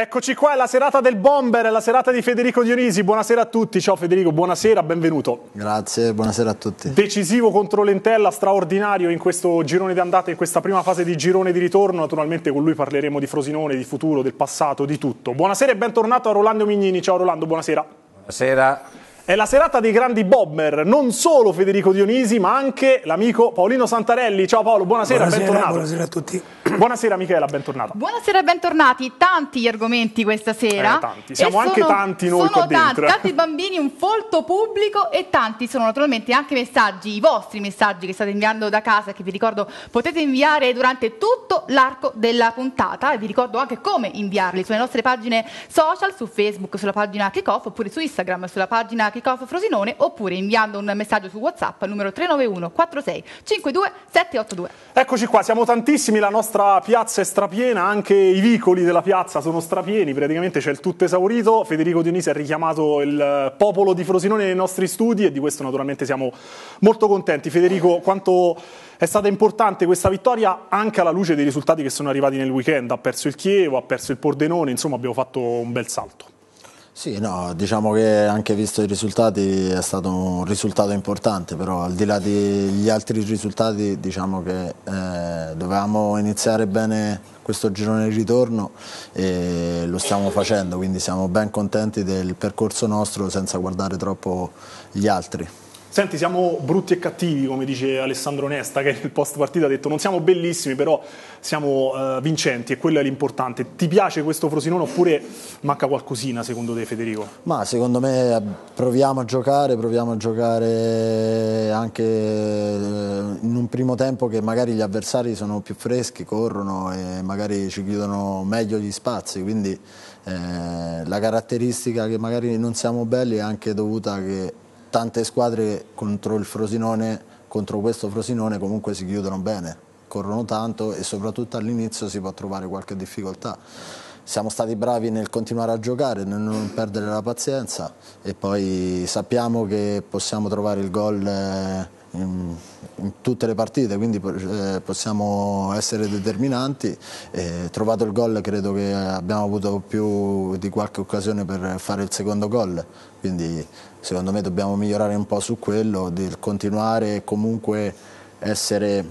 Eccoci qua, è la serata del bomber, è la serata di Federico Dionisi. Buonasera a tutti. Ciao Federico, buonasera, benvenuto. Grazie, buonasera a tutti. Decisivo contro l'Entella, straordinario in questo girone di andata, in questa prima fase di girone di ritorno. Naturalmente con lui parleremo di Frosinone, di futuro, del passato, di tutto. Buonasera e bentornato a Rolando Mignini. Ciao Rolando, buonasera. Buonasera. È la serata dei grandi bomber, non solo Federico Dionisi, ma anche l'amico Paolino Santarelli. Ciao Paolo, buonasera, buonasera bentornato. Buonasera a tutti. Buonasera Michela, bentornata. Buonasera e bentornati. Tanti gli argomenti questa sera. Eh, tanti. Siamo anche sono, tanti noi sono qua tanti, dentro. tanti bambini, un folto pubblico e tanti sono naturalmente anche messaggi, i vostri messaggi che state inviando da casa che vi ricordo potete inviare durante tutto l'arco della puntata e vi ricordo anche come inviarli sulle nostre pagine social, su Facebook, sulla pagina Kickoff oppure su Instagram, sulla pagina Kickoff Frosinone oppure inviando un messaggio su WhatsApp al numero 391 46 52 782. Eccoci qua, siamo tantissimi, la nostra piazza è strapiena, anche i vicoli della piazza sono strapieni, praticamente c'è il tutto esaurito. Federico Dionisi ha richiamato il popolo di Frosinone nei nostri studi e di questo naturalmente siamo molto contenti. Federico, quanto è stata importante questa vittoria anche alla luce dei risultati che sono arrivati nel weekend? Ha perso il Chievo, ha perso il Pordenone, insomma abbiamo fatto un bel salto. Sì, no, diciamo che anche visto i risultati è stato un risultato importante, però al di là degli altri risultati diciamo che eh, dovevamo iniziare bene questo girone di ritorno e lo stiamo facendo, quindi siamo ben contenti del percorso nostro senza guardare troppo gli altri. Senti, siamo brutti e cattivi, come dice Alessandro Nesta, che nel post partita ha detto non siamo bellissimi, però siamo uh, vincenti e quello è l'importante. Ti piace questo Frosinone oppure manca qualcosina secondo te Federico? Ma secondo me proviamo a giocare, proviamo a giocare anche in un primo tempo che magari gli avversari sono più freschi, corrono e magari ci chiudono meglio gli spazi, quindi eh, la caratteristica che magari non siamo belli è anche dovuta che tante squadre contro il Frosinone, contro questo Frosinone comunque si chiudono bene, corrono tanto e soprattutto all'inizio si può trovare qualche difficoltà. Siamo stati bravi nel continuare a giocare, nel non perdere la pazienza e poi sappiamo che possiamo trovare il gol in, in tutte le partite, quindi eh, possiamo essere determinanti. E, trovato il gol credo che abbiamo avuto più di qualche occasione per fare il secondo gol, quindi secondo me dobbiamo migliorare un po' su quello, di continuare comunque essere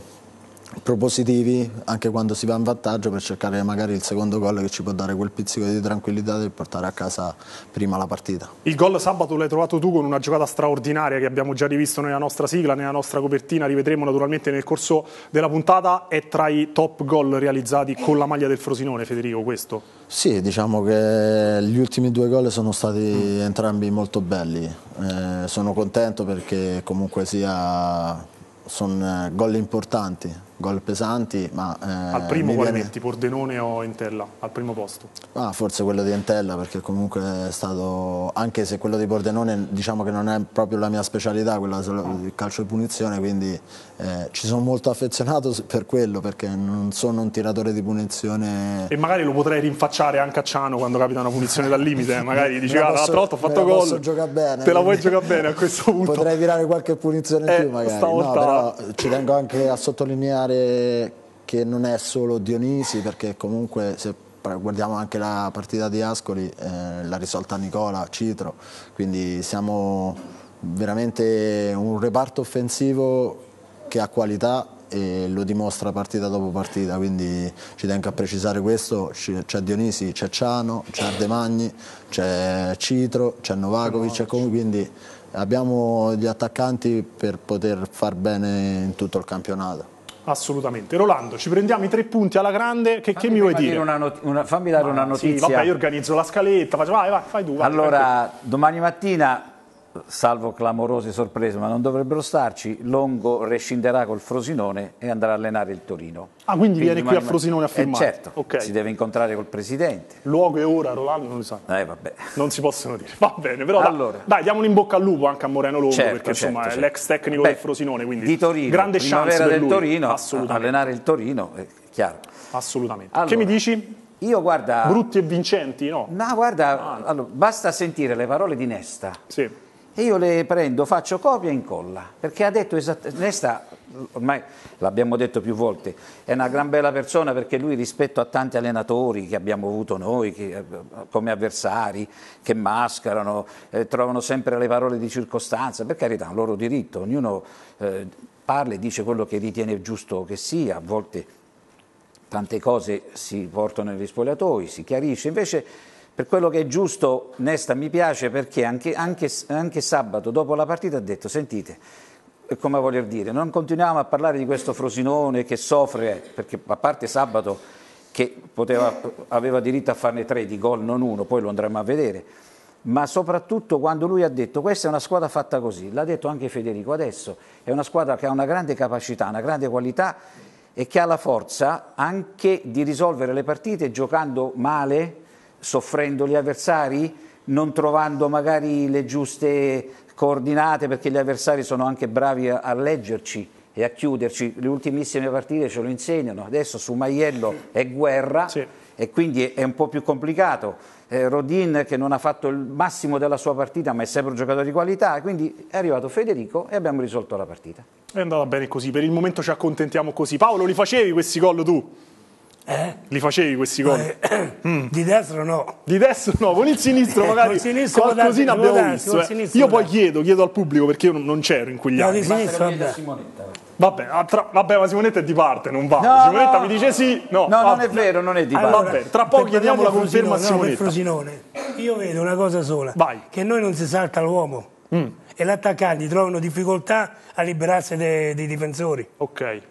propositivi anche quando si va in vantaggio per cercare magari il secondo gol che ci può dare quel pizzico di tranquillità e portare a casa prima la partita. Il gol sabato l'hai trovato tu con una giocata straordinaria che abbiamo già rivisto nella nostra sigla, nella nostra copertina, rivedremo naturalmente nel corso della puntata, è tra i top gol realizzati con la maglia del Frosinone, Federico, questo? Sì, diciamo che gli ultimi due gol sono stati mm. entrambi molto belli, eh, sono contento perché comunque sia sono gol importanti, gol pesanti, ma... Eh, Al primo quale viene... metti, Pordenone o Entella? Al primo posto? Ah, forse quello di Entella, perché comunque è stato... Anche se quello di Pordenone diciamo che non è proprio la mia specialità, quella del calcio di punizione, quindi eh, ci sono molto affezionato per quello, perché non sono un tiratore di punizione... E magari lo potrei rinfacciare anche a Ciano quando capita una punizione dal limite, eh. magari dice, ah, l'altra volta ho fatto gol, bene, te la vuoi giocare bene a questo punto? Potrei tirare qualche punizione in eh, più magari, no, però ci tengo anche a sottolineare che non è solo Dionisi perché comunque se guardiamo anche la partita di Ascoli eh, l'ha risolta Nicola, Citro, quindi siamo veramente un reparto offensivo che ha qualità e lo dimostra partita dopo partita, quindi ci tengo a precisare questo, c'è Dionisi, c'è Ciano, c'è Ardemagni, c'è Citro, c'è Novakovic, quindi abbiamo gli attaccanti per poter far bene in tutto il campionato. Assolutamente. Rolando, ci prendiamo i tre punti alla grande, che, che mi vuoi dire? Una una, fammi dare Ma una notizia. Sì, vabbè, io organizzo la scaletta, faccio, vai, vai, fai tu. Vai, allora, vai. domani mattina salvo clamorose sorprese, ma non dovrebbero starci, Longo rescinderà col Frosinone e andrà a allenare il Torino. Ah, quindi, quindi viene qui a Frosinone a firmare? Eh, certo, okay. si deve incontrare col Presidente. Luogo e ora, Rolando, non lo sa. Eh, vabbè. Non si possono dire. Va bene, però allora. dai, diamo un in bocca al lupo anche a Moreno Longo, certo, perché certo, insomma certo. è l'ex tecnico Beh, del Frosinone, quindi di Torino, grande chance del lui. Torino, allenare il Torino, è chiaro. Assolutamente. Allora, che mi dici? Io guarda... Brutti e vincenti, no? No, guarda, ah. allora, basta sentire le parole di Nesta. Sì e io le prendo, faccio copia e incolla, perché ha detto esattamente, Nesta, ormai l'abbiamo detto più volte, è una gran bella persona perché lui rispetto a tanti allenatori che abbiamo avuto noi che, come avversari, che mascherano, eh, trovano sempre le parole di circostanza, per carità è un loro diritto, ognuno eh, parla e dice quello che ritiene giusto che sia, a volte tante cose si portano negli spogliatoi, si chiarisce, invece per quello che è giusto, Nesta mi piace perché anche, anche, anche sabato dopo la partita ha detto, sentite, come voler dire, non continuiamo a parlare di questo Frosinone che soffre, perché a parte sabato che poteva, aveva diritto a farne tre di gol, non uno, poi lo andremo a vedere, ma soprattutto quando lui ha detto questa è una squadra fatta così, l'ha detto anche Federico adesso, è una squadra che ha una grande capacità, una grande qualità e che ha la forza anche di risolvere le partite giocando male, soffrendo gli avversari, non trovando magari le giuste coordinate perché gli avversari sono anche bravi a, a leggerci e a chiuderci. Le ultimissime partite ce lo insegnano. Adesso su Maiello è guerra Sì. e quindi è un po' più complicato. Eh, Rodin che non ha fatto il massimo della sua partita ma è sempre un giocatore di qualità, quindi è arrivato Federico e abbiamo risolto la partita. È andata bene così, per il momento ci accontentiamo così. Paolo, li facevi questi gol tu? Eh? Li facevi questi gol? Eh, Di destra no. Di destra no, con il sinistro Eh, magari col sinistro qualcosina darsi, abbiamo darsi, visto. eh. Io poi chiedo, chiedo al pubblico perché io non- non c'ero in quegli No, anni. di sinistra vabbè. Vabbè, tra- vabbè, ma Simonetta è di parte, non va. No, Simonetta no. mi dice sì, no. No, non vabbè. è vero, non è di Allora, parte. vabbè, tra poco chiediamo la conferma a Frosinone, no, per Simonetta. Frosinone, io vedo una cosa sola, Vai. che noi non si salta l'uomo e gli attaccanti trovano difficoltà a liberarsi dei, dei difensori. Ok.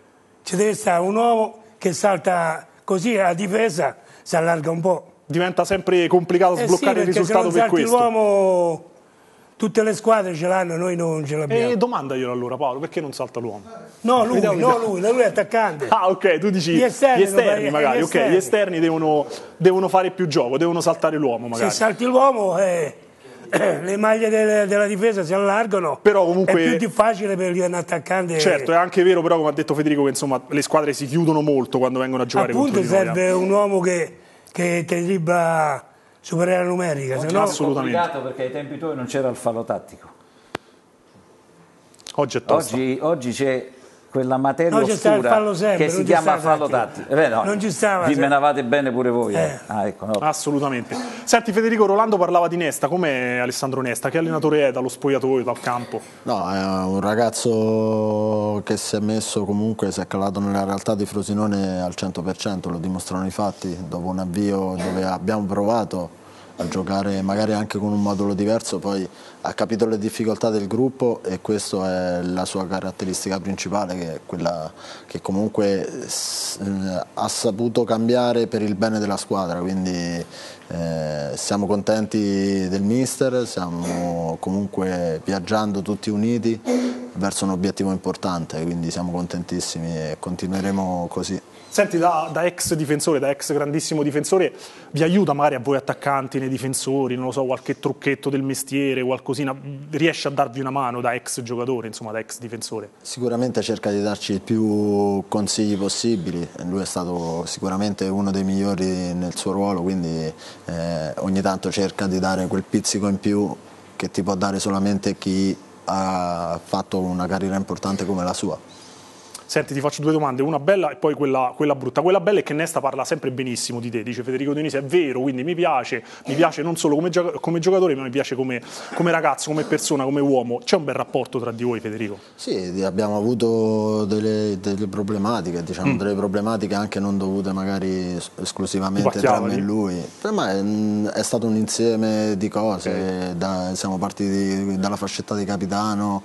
Ci deve stare un uomo che salta così a difesa, si allarga un po'. Diventa sempre complicato Eh sì, sbloccare il perché se risultato per questo. l'uomo, tutte le squadre ce l'hanno, noi non ce l'abbiamo. E domandaglielo allora Paolo, perché non salta l'uomo? No, lui, no, lui, lui è attaccante. Ah, ok, tu dici Gli esterni, esterni non- magari, gli ok, esterni. gli esterni devono, devono fare più gioco, devono saltare l'uomo magari. Se salti l'uomo, eh, le maglie del- della difesa si allargano. Però comunque- È più difficile per un attaccante. Certo, è anche vero però come ha detto Federico che insomma le squadre si chiudono molto quando vengono a giocare Appunto contro di noi. eh. serve un uomo che, che te dribba superare la numerica, se no Assolutamente. complicato perché ai tempi tuoi non c'era il fallo tattico. Oggi è tosta. Oggi, oggi c'è quella materia No, oscura sempre, che si non ci chiama fallo tattico. Eh no, Non ci stava, Vi menavate bene pure voi. eh. Eh. Ah, ecco, no. Assolutamente. Senti Federico, Rolando parlava di Nesta, com'è Alessandro Nesta? Che allenatore è dallo spogliatoio, dal campo? No, è un ragazzo che si è messo comunque, si è calato nella realtà di Frosinone al 100%, lo dimostrano i fatti, dopo un avvio dove abbiamo provato a giocare magari anche con un modulo diverso, poi ha capito le difficoltà del gruppo e questa è la sua caratteristica principale, che è quella che comunque eh, ha saputo cambiare per il bene della squadra, quindi eh, siamo contenti del mister, stiamo comunque viaggiando tutti uniti verso un obiettivo importante, quindi siamo contentissimi e continueremo così. Senti, da, da ex difensore, da ex grandissimo difensore, vi aiuta magari a voi attaccanti nei difensori, non lo so, qualche trucchetto del mestiere, qualcosina, riesce a darvi una mano da ex giocatore, insomma, da ex difensore? Sicuramente cerca di darci più consigli possibili, lui è stato sicuramente uno dei migliori nel suo ruolo, quindi eh, ogni tanto cerca di dare quel pizzico in più che ti può dare solamente chi ha fatto una carriera importante come la sua. Senti, ti faccio due domande, una bella e poi quella, quella brutta. Quella bella è che Nesta parla sempre benissimo di te, dice Federico Dionisi, è vero, quindi mi piace, mi piace non solo come, gioca- come giocatore, ma mi piace come, come ragazzo, come persona, come uomo. C'è un bel rapporto tra di voi, Federico? Sì, abbiamo avuto delle, delle problematiche, diciamo, Mm. delle problematiche anche non dovute magari es- esclusivamente tra me e lui. Per me mm, è stato un insieme di cose, da- siamo partiti dalla fascetta di capitano,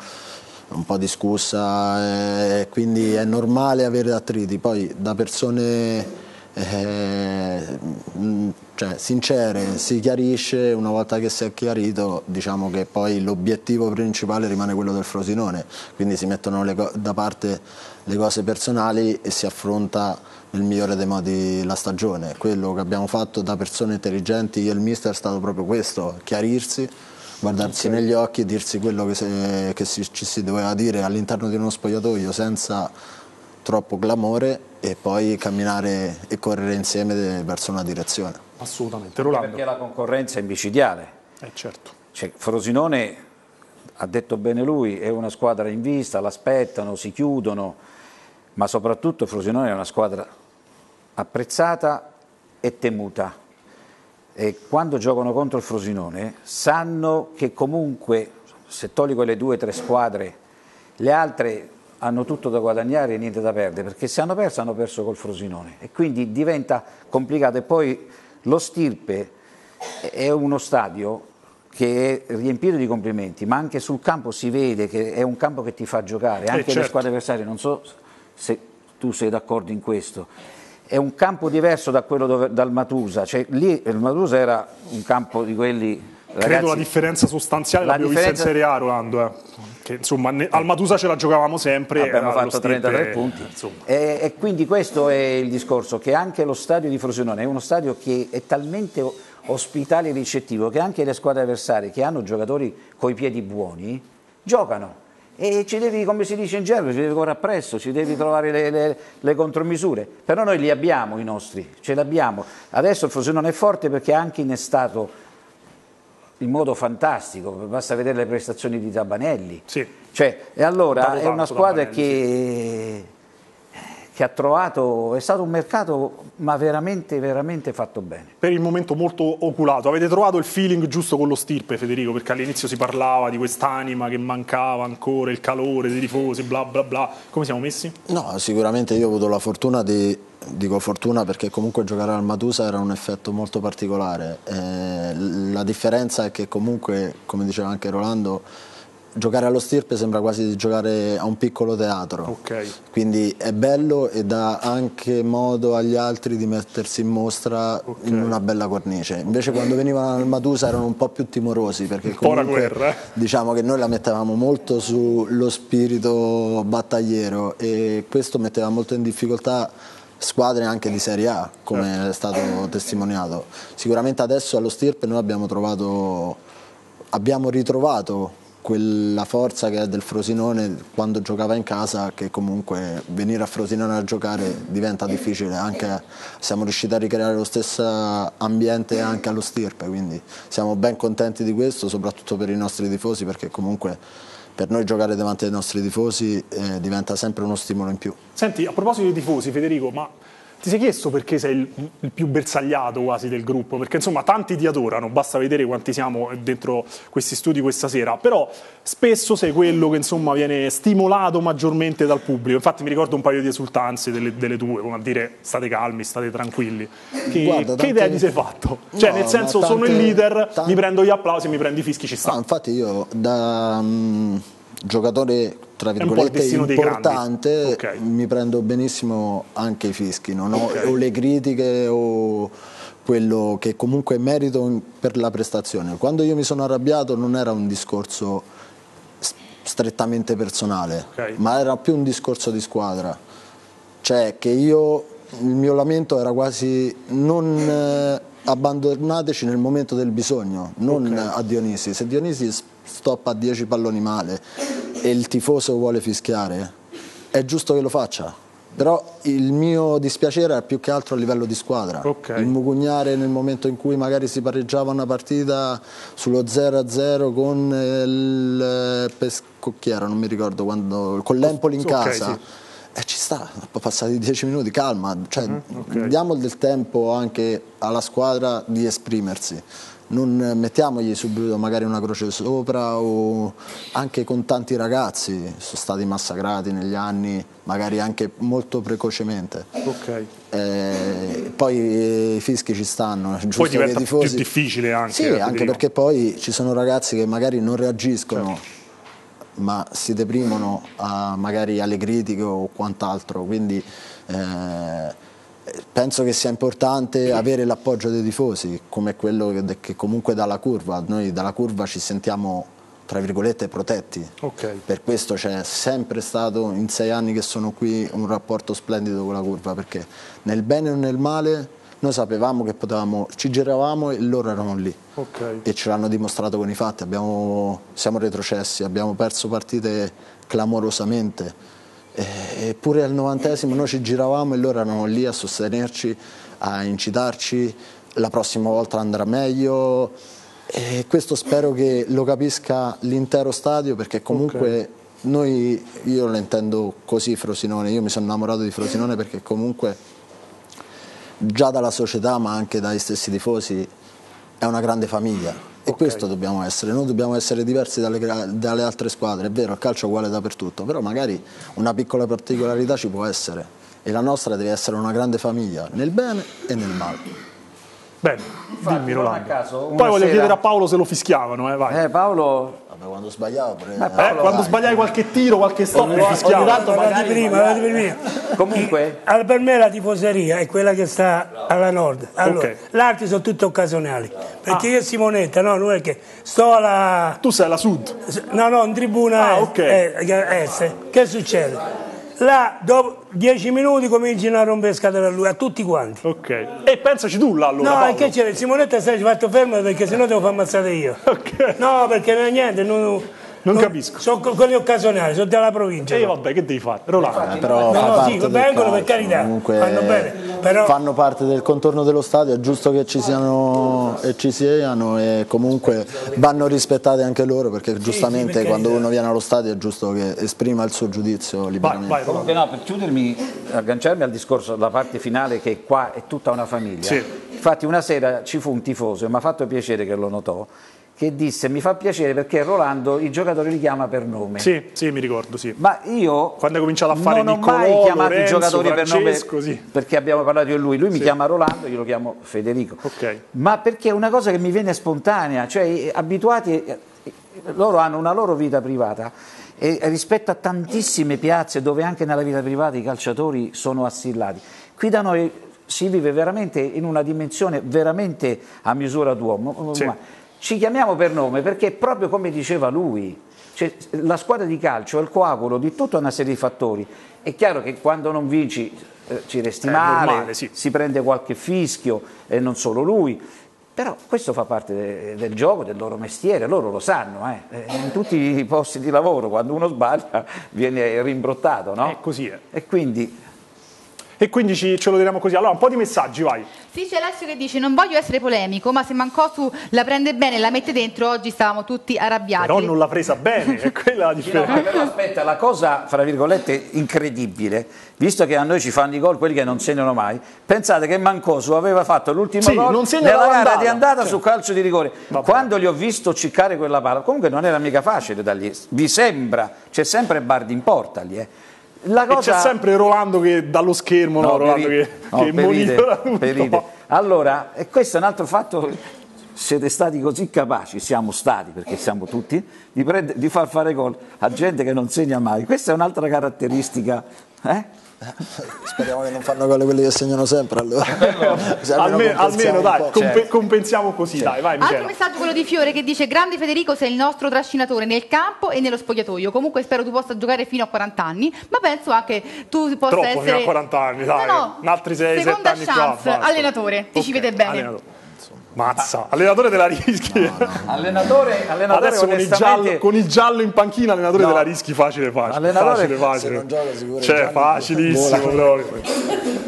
un po' discussa, e quindi è normale avere attriti, poi da persone eh, mm, cioè, sincere, si chiarisce, una volta che si è chiarito diciamo che poi l'obiettivo principale rimane quello del Frosinone, quindi si mettono da parte le cose personali e si affronta nel migliore dei modi la stagione. Quello che abbiamo fatto da persone intelligenti io e il mister è stato proprio questo, chiarirsi, guardarsi negli occhi e dirsi quello che, se- che si- ci si doveva dire all'interno di uno spogliatoio senza troppo clamore e poi camminare e correre insieme verso una direzione. Assolutamente. Rolando? Perché la concorrenza è micidiale. Eh, certo. Cioè, Frosinone ha detto bene lui, è una squadra in vista, l'aspettano, si chiudono, ma soprattutto Frosinone è una squadra apprezzata e temuta. E quando giocano contro il Frosinone sanno che comunque, se togli quelle due o tre squadre, le altre hanno tutto da guadagnare e niente da perdere, perché se hanno perso hanno perso col Frosinone e quindi diventa complicato e poi lo Stirpe è uno stadio che è riempito di complimenti, ma anche sul campo si vede che è un campo che ti fa giocare, anche certo. le squadre avversarie, non so se tu sei d'accordo in questo. È un campo diverso da quello dove, dal Matusa, cioè, lì il Matusa era un campo di quelli Credo ragazzi, la differenza sostanziale la l'abbiamo differenza- vista in Serie A, Rolando. eh. Che, insomma, ne- al Matusa ce la giocavamo sempre. abbiamo fatto Stirpe, 33 punti insomma. e, e quindi questo è il discorso che anche lo stadio di Frosinone è uno stadio che è talmente ospitale e ricettivo che anche le squadre avversarie che hanno giocatori coi piedi buoni giocano e ci devi, come si dice in gergo, ci devi correre appresso, ci devi trovare le, le- le contromisure. Però noi li abbiamo i nostri, ce li abbiamo. Adesso il Frosinone è forte perché ha anche innestato in modo fantastico, basta vedere le prestazioni di Tabanelli. Sì. Cioè, e allora Dato è una squadra che, che ha trovato, è stato un mercato ma veramente, veramente fatto bene. Per il momento molto oculato. Avete trovato il feeling giusto con lo Stirpe, Federico? Perché all'inizio si parlava di quest'anima che mancava ancora, il calore dei tifosi, bla bla bla. Come siamo messi? No, sicuramente io ho avuto la fortuna di, dico fortuna perché comunque giocare al Matusa era un effetto molto particolare. Eh, la differenza è che comunque, come diceva anche Rolando, giocare allo Stirpe sembra quasi di giocare a un piccolo teatro. Ok. Quindi è bello e dà anche modo agli altri di mettersi in mostra in una bella cornice. Invece quando venivano al Matusa erano un po' più timorosi perché comunque guerra, eh. diciamo che noi la mettevamo molto sullo spirito battagliero e questo metteva molto in difficoltà squadre anche di Serie A, come Certo. è stato testimoniato. Sicuramente adesso allo Stirpe noi abbiamo trovato abbiamo ritrovato quella forza che è del Frosinone quando giocava in casa che comunque venire a Frosinone a giocare diventa difficile anche siamo riusciti a ricreare lo stesso ambiente anche allo Stirpe quindi siamo ben contenti di questo soprattutto per i nostri tifosi perché comunque per noi giocare davanti ai nostri tifosi eh, diventa sempre uno stimolo in più. Senti, a proposito dei tifosi, Federico, ma ti sei chiesto perché sei il, il più bersagliato quasi del gruppo? Perché insomma tanti ti adorano, basta vedere quanti siamo dentro questi studi questa sera, però spesso sei quello che insomma viene stimolato maggiormente dal pubblico. Infatti mi ricordo un paio di esultanze delle, delle tue, come a dire state calmi, state tranquilli. Che, Guarda, che tante- idea ti sei fatto? Cioè No, nel senso ma sono il tante- leader, tante- mi prendo gli applausi, mi prendo i fischi, ci No, sta. infatti io da mm, giocatore tra virgolette importante grandi. Ok. mi prendo benissimo anche i fischi, non ho Ok. o le critiche o quello che comunque merito per la prestazione. Quando io mi sono arrabbiato non era un discorso strettamente personale, Ok. ma era più un discorso di squadra. Cioè che io, il mio lamento era quasi non eh, abbandonateci nel momento del bisogno, non Ok. a Dionisi. Se Dionisi stoppa 10 palloni male e il tifoso vuole fischiare, è giusto che lo faccia. Però il mio dispiacere è più che altro a livello di squadra. Ok. Il mugugnare nel momento in cui magari si pareggiava una partita sullo 0-0 con il Pesco, chi era? Non mi ricordo quando, con l'Empoli in Ok, casa. sì. E ci sta, passati dieci minuti, calma, cioè, Mhm, ok. diamo del tempo anche alla squadra di esprimersi, non mettiamogli subito magari una croce sopra o anche con tanti ragazzi sono stati massacrati negli anni, magari anche molto precocemente. Ok. Eh, poi eh, i fischi ci stanno, è giusto Poi diventa che i tifosi... più difficile anche. Sì, eh, anche perché poi ci sono ragazzi che magari non reagiscono, Certo. ma si deprimono a- magari alle critiche o quant'altro. Quindi eh, penso che sia importante avere l'appoggio dei tifosi, come quello che, che comunque dalla curva. Noi dalla curva ci sentiamo, tra virgolette, protetti. Ok. Per questo c'è sempre stato, in sei anni che sono qui, un rapporto splendido con la curva, perché nel bene o nel male noi sapevamo che potevamo, ci giravamo e loro erano lì. Ok. E ce l'hanno dimostrato con i fatti, abbiamo- siamo retrocessi, abbiamo perso partite clamorosamente. E- Eppure al novantesimo noi ci giravamo e loro erano lì a sostenerci, a incitarci, la prossima volta andrà meglio. E questo spero che lo capisca l'intero stadio perché comunque noi, io lo intendo così Frosinone, io mi sono innamorato di Frosinone perché comunque già dalla società ma anche dai stessi tifosi è una grande famiglia e questo dobbiamo essere, noi dobbiamo essere diversi dalle, dalle altre squadre, è vero, il calcio è uguale dappertutto, però magari una piccola particolarità ci può essere. E la nostra deve essere una grande famiglia, nel bene e nel male. Bene, Infatti, dimmi Rolando. caso, Poi voglio sera- chiedere a Paolo se lo fischiavano, eh, vai. Eh, Paolo, Vabbè, quando sbagliavo pure... Ma Eh, Paolo, quando dai. sbagliai qualche tiro, qualche stop, Ogni- mi ogni tanto magari prima, magari- guardate prima. comunque, Allora, per me la tifoseria è quella che sta alla nord. Allora, Ok. le altre sono tutte occasionali. Perché io e Simonetta, no, non è che sto alla. Tu sei la Sud. No, no, in tribuna Ah, est, ok. eh, est. Che succede? Là, dopo dieci minuti cominciano a rompere scatole a lui, a tutti quanti. Ok. E pensaci tu là allora. No, Paolo. che c'è? Simonetta stai fatto fermo perché sennò devo far ammazzare io. Ok. No, perché non è niente, non, Non capisco. Sono quelli occasionali, sono della provincia. E vabbè, che devi fare? Rolando. Eh, però No, fa no, sì, vengono per carità, comunque fanno bene, però- fanno parte del contorno dello stadio, è giusto che ci siano e ci siano e comunque vanno rispettate anche loro perché giustamente per quando carità. uno viene allo stadio è giusto che esprima il suo giudizio Vai, liberamente. vai, Rolando. comunque no, per chiudermi, agganciarmi al discorso, la parte finale che qua è tutta una famiglia. Sì. Infatti una sera ci fu un tifoso e mi ha fatto piacere che lo notò, che disse mi fa piacere perché Rolando i giocatori li chiama per nome. Sì, sì, mi ricordo, sì. Ma io Quando hai cominciato a fare non ho Niccolò, mai chiamato Lorenzo, i giocatori Francesco, per nome sì. perché abbiamo parlato e lui. Lui mi chiama Rolando, io lo chiamo Federico. Ok. Ma perché è una cosa che mi viene spontanea, cioè eh, abituati, eh, loro hanno una loro vita privata e rispetto a tantissime piazze dove anche nella vita privata i calciatori sono assillati. Qui da noi si vive veramente in una dimensione veramente a misura d'uomo. Sì. Ci chiamiamo per nome perché proprio come diceva lui, cioè, la squadra di calcio è il coagulo di tutta una serie di fattori. È chiaro che quando non vinci eh, ci resti È male, normale, sì. si prende qualche fischio e non solo lui. Però questo fa parte de- del gioco, del loro mestiere, loro lo sanno, eh. Eh, in tutti i posti di lavoro quando uno sbaglia viene rimbrottato, no? Eh, così è. E quindi E quindi ci- ce lo teniamo così. Allora, un po' di messaggi, vai. Sì, c'è Alessio che dice: Non voglio essere polemico, ma se Mancosu la prende bene e la mette dentro, oggi stavamo tutti arrabbiati. Però non l'ha presa bene, è quella la No, differenza. ma però aspetta, la cosa, fra virgolette, incredibile, visto che a noi ci fanno i gol quelli che non segnano mai, pensate che Mancosu aveva fatto l'ultimo Sì, gol nella gara dall'andata. di andata Sì. su calcio di rigore. Vabbè. Quando li ho visto ciccare quella palla, comunque non era mica facile da lì, vi sembra, c'è sempre Bardi in porta lì. eh. La cosa... c'è sempre Rolando che dallo schermo, no, No, Rolando per i- che, no, che monitora tutto. Allora, e questo è un altro fatto, siete stati così capaci, siamo stati, perché siamo tutti, di, prende- di far fare gol a gente che non segna mai. Questa è un'altra caratteristica. eh? Speriamo che non fanno gol quelli che segnano sempre allora. Se Almeno, compensiamo almeno un dai, po'. compe- Certo. compensiamo così, dai, vai Altro Michela. messaggio quello di Fiore che dice grande Federico sei il nostro trascinatore nel campo e nello spogliatoio comunque spero tu possa giocare fino a 40 anni ma penso anche tu possa Troppo essere fino a 40 anni, dai. no, no, Un altri 6, 7 seconda anni qua, chance allenatore ti ci Ok, vede bene allenatore. Mazza, allenatore della rischi. Allenatore, allenatore Adesso con il, giallo, con il giallo in panchina, allenatore No. della rischi facile facile. Allenatore- facile, Se facile. non gioca sicuro Cioè, facilissimo proprio.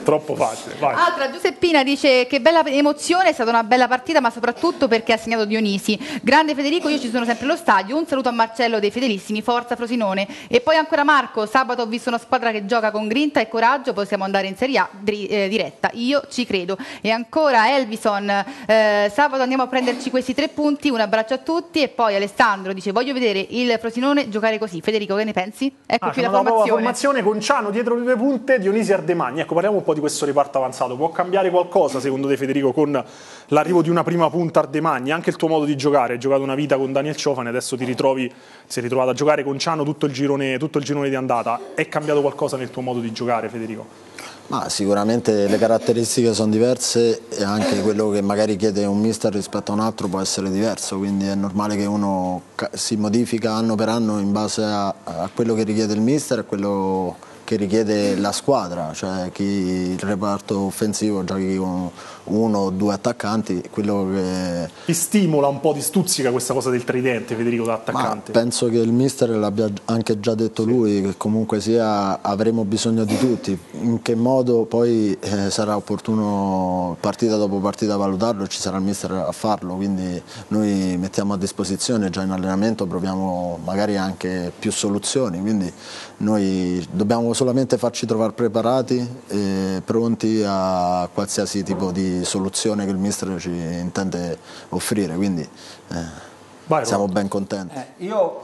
Troppo facile. Vai. Altra, Giuseppina dice che bella emozione, è stata una bella partita, ma soprattutto perché ha segnato Dionisi. Grande Federico, io ci sono sempre allo stadio. Un saluto a Marcello dei Fedelissimi, forza Frosinone. E poi ancora Marco, sabato ho visto una squadra che gioca con grinta e coraggio, possiamo andare in Serie A dri- eh, diretta. Io ci credo. E ancora Elvison, eh, sabato andiamo a prenderci questi tre punti, un abbraccio a tutti. E poi Alessandro dice voglio vedere il Frosinone giocare così. Federico, che ne pensi? Ecco Ah, qui la formazione. formazione con Ciano dietro le due punte, Dionisi Ardemagni. Ecco, parliamo un po' di questo reparto avanzato. Può cambiare qualcosa secondo te, Federico, con l'arrivo di una prima punta Ardemagni? Anche il tuo modo di giocare. Hai giocato una vita con Daniel Ciofani, adesso ti ritrovi, sei ritrovato a giocare con Ciano tutto il, girone, tutto il girone di andata. È cambiato qualcosa nel tuo modo di giocare, Federico? Ma sicuramente le caratteristiche sono diverse e anche quello che magari chiede un mister rispetto a un altro può essere diverso, quindi è normale che uno si modifica anno per anno in base a, a quello che richiede il mister e a quello che richiede la squadra, cioè chi il reparto offensivo giochi con uno o due attaccanti, quello che... Ti stimola un po', ti stuzzica questa cosa del tridente, Federico, da Ma attaccante? penso che il mister l'abbia anche già detto lui, che comunque sia avremo bisogno di tutti. In che modo poi eh, sarà opportuno partita dopo partita valutarlo, ci sarà il mister a farlo, quindi noi mettiamo a disposizione già in allenamento, proviamo magari anche più soluzioni, quindi noi dobbiamo solamente farci trovare preparati e pronti a qualsiasi tipo di soluzione che il mister ci intende offrire, quindi eh, Vai, siamo ben contenti. Eh, io,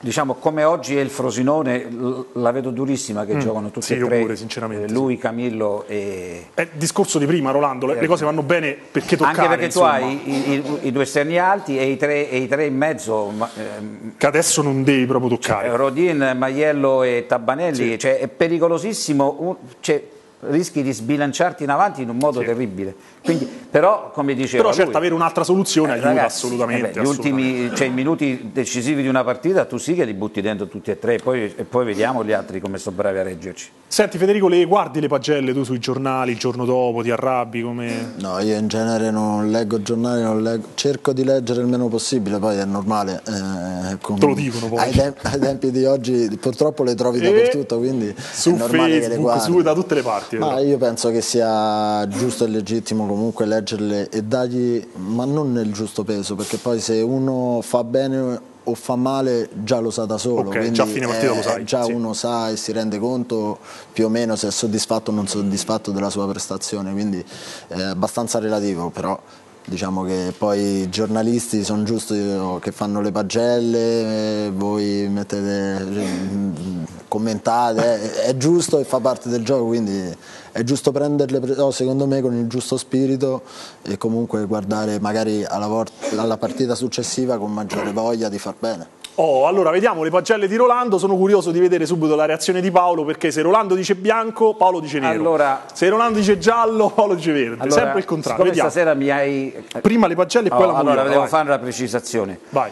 diciamo, come oggi è il Frosinone, la vedo durissima che giocano tutti Mm. sì, e tre. pure, sinceramente, Eh, Lui, Camillo e... È il discorso di prima, Rolando, le, le cose vanno bene perché toccare, Anche perché insomma, tu hai i, i- i due esterni alti e i tre, e i tre in mezzo, ma- ehm, che adesso non devi proprio toccare. Rodin, Maiello e Tabbanelli, cioè, è pericolosissimo, un- cioè, rischi di sbilanciarti in avanti in un modo terribile. Quindi, però, come diceva Però certo, lui, avere un'altra soluzione eh, aiuta ragazzi, assolutamente. eh beh, gli ultimi cioè, i minuti decisivi di una partita tu sì che li butti dentro tutti e tre poi, e poi vediamo gli altri come sono bravi a reggerci. Senti Federico, le guardi le pagelle tu sui giornali il giorno dopo, ti arrabbi come... No, io in genere non leggo giornali, non leggo- cerco di leggere il meno possibile, poi è normale. eh, con- Te lo dicono poi. Ai, tem- ai tempi di oggi purtroppo le trovi dappertutto, quindi su è normale che le Facebook, guardi. su, da tutte le parti. Ma però. io penso che sia giusto e legittimo comunque leggerle e dargli, ma non nel giusto peso, perché poi se uno fa bene o fa male già lo sa da solo, Ok, quindi già a fine partita eh, lo sai, già sì. uno sa e si rende conto più o meno se è soddisfatto o non soddisfatto della sua prestazione, quindi è abbastanza relativo, però diciamo che poi i giornalisti sono giusti che fanno le pagelle, voi mettete, mm, commentate, è, è giusto e fa parte del gioco, quindi è giusto prenderle però secondo me con il giusto spirito e comunque guardare magari alla, alla partita successiva con maggiore voglia di far bene. Oh, allora vediamo le pagelle di Rolando, sono curioso di vedere subito la reazione di Paolo perché se Rolando dice bianco, Paolo dice nero. Allora- se Rolando dice giallo, Paolo dice verde. Allora, Sempre il contrario. Vediamo. stasera mi hai... Prima le pagelle e poi Oh, la allora moviola, devo vai. fare una precisazione. Vai.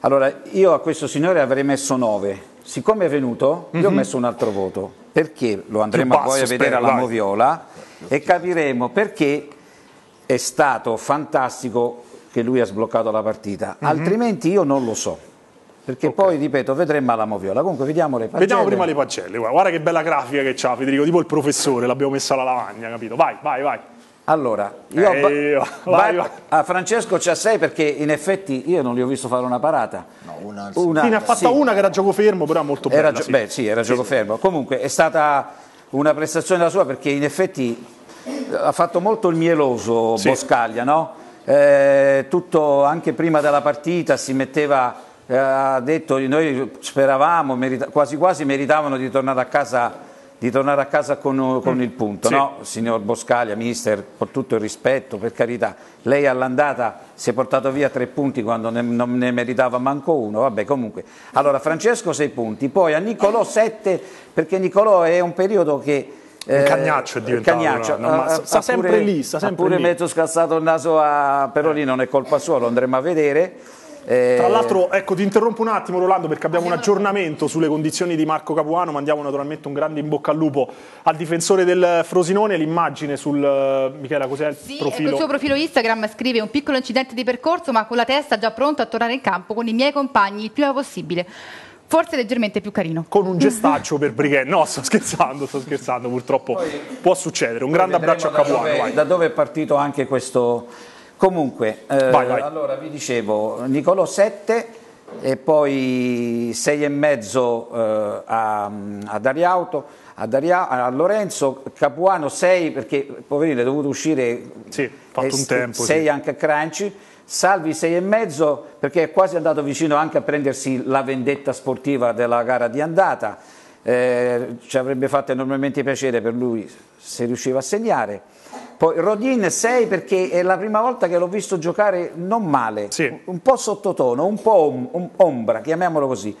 Allora, io a questo signore avrei messo 9. Siccome è venuto, io ho messo un altro voto. Perché lo andremo Mhm. Basso, poi a vedere spero, alla vai. moviola e capiremo perché è stato fantastico che lui ha sbloccato la partita. Mhm. Altrimenti io non lo so. Perché poi, ripeto, vedremo alla moviola. Comunque vediamo le pagelle. Vediamo prima le pagelle. Guarda, guarda che bella grafica che c'ha Federico, tipo il professore, l'abbiamo messa alla lavagna, capito? Vai, vai, vai. Allora, io Eh, ba- io- ba- vai, vai. a Francesco c'ha 6 perché in effetti io non gli ho visto fare una parata. No, una- Una- Sì, ne ha fatta sì. una che era gioco fermo, però molto Era, bella. gio- sì. beh, sì, era gioco fermo. Comunque è stata una prestazione la sua perché in effetti ha fatto molto il mieloso Sì. Boscaglia, no? Eh, tutto anche prima della partita si metteva, eh, ha detto noi speravamo, merita- quasi quasi meritavano di tornare a casa, di tornare a casa con, con il punto, Sì. no? Signor Boscaglia, mister, con tutto il rispetto, per carità, lei all'andata si è portato via tre punti quando ne- non ne meritava manco uno, vabbè comunque. Allora Francesco sei punti, poi a Nicolò sette, perché Nicolò è un periodo che... Un cagnaccio è diventato, cagnaccio, no, ma ha- sta sempre pure- lì, sta sempre pure lì. mezzo scassato il naso a... però lì non è colpa sua, lo andremo a vedere. Eh, Tra l'altro, ecco, ti interrompo un attimo, Rolando, perché abbiamo un aggiornamento sulle condizioni di Marco Capuano. Mandiamo naturalmente un grande in bocca al lupo al difensore del Frosinone. L'immagine sul eh, Michela, cos'è il Sì, ecco profilo? il suo profilo Instagram scrive un piccolo incidente di percorso ma con la testa già pronto a tornare in campo con i miei compagni il prima possibile. Forse leggermente più carino. Con un gestaccio per Brighet. No, sto scherzando, sto scherzando, purtroppo può succedere. Un grande abbraccio a da Capuano. dove- vai. Da dove è partito anche questo. Comunque, eh, Vai, vai. allora vi dicevo, Nicolò 7 e poi 6 e mezzo eh, a, a Dariauto, a, Daria- a Lorenzo, Capuano 6 perché poverino è dovuto uscire Sì, ha fatto un tempo, 6 sì. anche a Cranci. Salvi 6 e mezzo perché è quasi andato vicino anche a prendersi la vendetta sportiva della gara di andata. Eh, ci avrebbe fatto enormemente piacere per lui se riusciva a segnare. Poi Rodin 6 perché è la prima volta che l'ho visto giocare non male, Sì. un po' sottotono, un po' om- om- ombra, chiamiamolo così.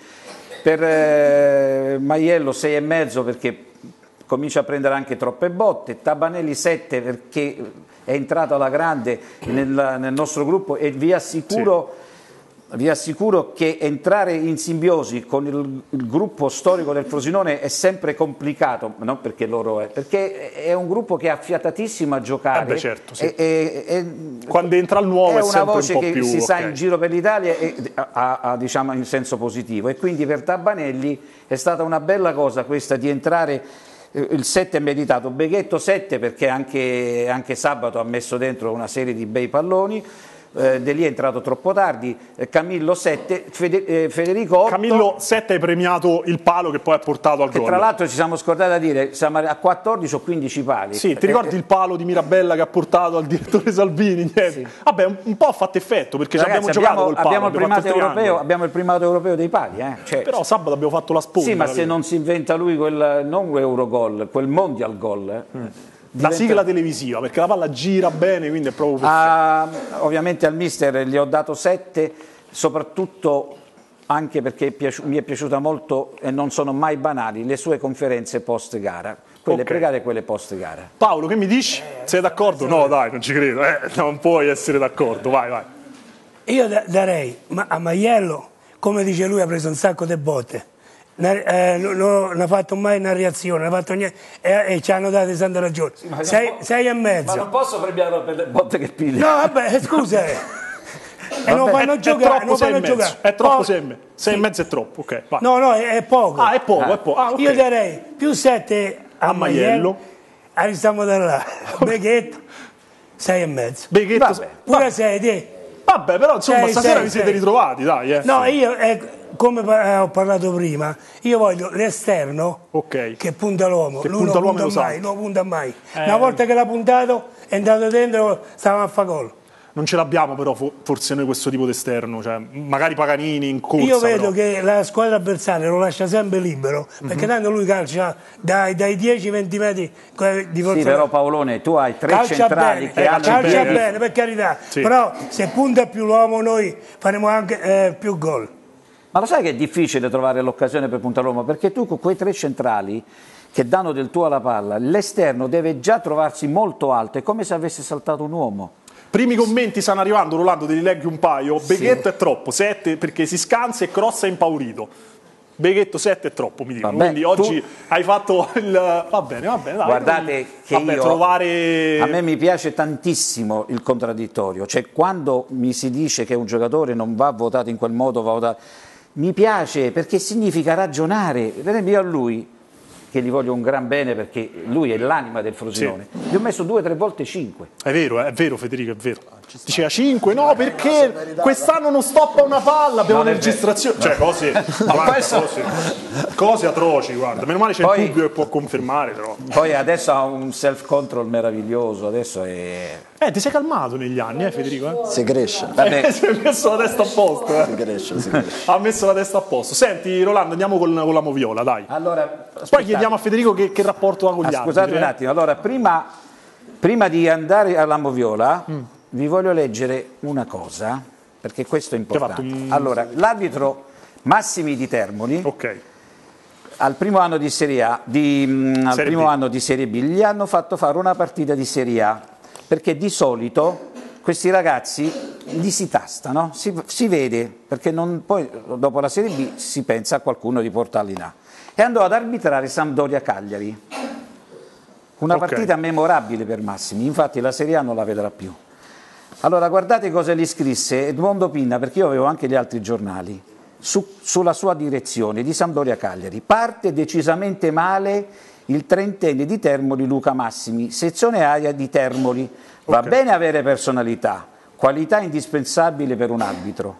Per eh, Maiello 6 e mezzo perché comincia a prendere anche troppe botte, Tabanelli 7 perché è entrato alla grande nel, nel nostro gruppo e vi assicuro vi assicuro che entrare in simbiosi con il, il, gruppo storico del Frosinone è sempre complicato, non perché loro è, perché è un gruppo che è affiatatissimo a giocare. Eh beh, certo, sì. e, e, e, Quando entra il nuovo è, è una voce un che più, si sa ok. in giro per l'Italia e a, a- diciamo in senso positivo e quindi per Tabanelli è stata una bella cosa questa di entrare eh, il 7 è meditato, Beghetto 7 perché anche, anche sabato ha messo dentro una serie di bei palloni, eh, De Lì è entrato troppo tardi, eh, Camillo 7, Fede- eh, Federico 8. Camillo 7 hai premiato il palo che poi ha portato al che gol. tra l'altro ci siamo scordati a dire, siamo a 14 o 15 pali. Sì, ti ricordi Eh, il palo di Mirabella che ha portato al direttore Salvini? Niente. Vabbè, un, un po' ha fatto effetto perché ci Ragazzi, abbiamo giocato col palo. abbiamo il abbiamo europeo, abbiamo il primato europeo dei pali, eh? Cioè, Però sabato abbiamo fatto la sponda. Sì, ma se non si inventa lui quel non Eurogol, quel mondial goal. Eh, La diventa- sigla televisiva, perché la palla gira bene, quindi è proprio. Ah, ovviamente al mister gli ho dato 7, soprattutto anche perché è piaci- mi è piaciuta molto e non sono mai banali le sue conferenze post gara, quelle Ok. pre-gara e quelle post gara. Paolo, che mi dici? Sei d'accordo? No, dai, non ci credo. Eh, non puoi essere d'accordo. Vai, vai. Io da- darei ma a Maiello, come dice lui, ha preso un sacco di botte. Eh, no- no- non ha fatto mai una reazione, non ha fatto niente e, e ci hanno dato tante ragioni. sei, sei e mezzo. posso premiarlo per le botte che piglia. No, vabbè, scusa. eh. e non È- fanno è, giocare, troppo non sei fanno giocare. È troppo sei e mezzo. Sei e mezzo è troppo, ok. Vai. No, no, è, è poco. Ah, è poco, è poco. Ah, ok. Io darei più 7 a, A Maiello. Maiello, Aristiamo da là, Beghetto, 6 e mezzo. Beghetto. Vabbè. Pure 6, te. Vabbè, però insomma, Sei, stasera sei, vi siete sei. ritrovati, dai. Eh. No, io, eh, come eh, ho parlato prima, io voglio l'esterno Ok. che punta l'uomo. Che Lui punta non l'uomo punta mai, non punta mai. Eh. Una volta che l'ha puntato, è andato dentro, stava a fa gol. Non ce l'abbiamo però fo- forse noi questo tipo di esterno, cioè, magari Paganini in corsa. Io vedo però. che la squadra avversaria lo lascia sempre libero, perché tanto lui calcia dai, dai 10-20 metri di forza. Sì, però Paolone, tu hai tre calcia centrali bene, che eh, hanno calcia bene. bene, per carità. Sì. Però se punta più l'uomo noi faremo anche eh, più gol. Ma lo sai che è difficile trovare l'occasione per puntare l'uomo? Perché tu con quei tre centrali che danno del tuo alla palla, l'esterno deve già trovarsi molto alto, è come se avesse saltato un uomo. Primi commenti stanno arrivando, Rolando, te li leggi un paio. Beghetto è troppo, 7 perché si scansa e crossa impaurito. Beghetto 7 è troppo, mi dicono. Quindi oggi tu- hai fatto il... Va bene, va bene. dai. Guardate che Vabbè, io, trovare... a me mi piace tantissimo il contraddittorio, cioè quando mi si dice che un giocatore non va votato in quel modo, va votato... mi piace perché significa ragionare, per esempio io a lui, che gli voglio un gran bene perché lui è l'anima del Frosinone, gli ho messo due o tre volte cinque. È vero, è vero Federico, è vero. Diceva 5, no perché quest'anno non stoppa una palla, abbiamo una registrazione. Cioè cose, guarda, questo- cose, cose atroci, guarda. Meno male c'è Poi- il pubblico che può confermare però. Poi adesso ha un self-control meraviglioso, adesso è... Eh, ti sei calmato negli anni, eh Federico? Eh? Si cresce, Vabbè. Eh, si è messo la testa a posto, si eh. cresce, si cresce. Ha messo la testa a posto. Senti, Rolando, andiamo con, con la moviola, dai. Allora, Poi chiediamo a Federico che, che rapporto ha con gli Ah, altri. scusate un eh. attimo, allora prima, prima di andare alla Moviola Mm. vi voglio leggere una cosa, perché questo è importante. un- Allora, l'arbitro Massimi di Termoli, Ok. al primo anno di Serie A, di, mm, al Serie primo anno di Serie B, gli hanno fatto fare una partita di Serie A, perché di solito questi ragazzi li si tastano, si, si vede, perché non- poi dopo la Serie B si pensa a qualcuno di portarli là. E andò ad arbitrare Sampdoria-Cagliari. Una Ok. partita memorabile per Massimi, infatti la Serie A non la vedrà più. Allora guardate cosa gli scrisse Edmondo Pinna, perché io avevo anche gli altri giornali, su- sulla sua direzione di Sampdoria Cagliari. Parte decisamente male il trentenne di Termoli Luca Massimi, sezione aria di Termoli. Va Ok. bene avere personalità, qualità indispensabile per un arbitro,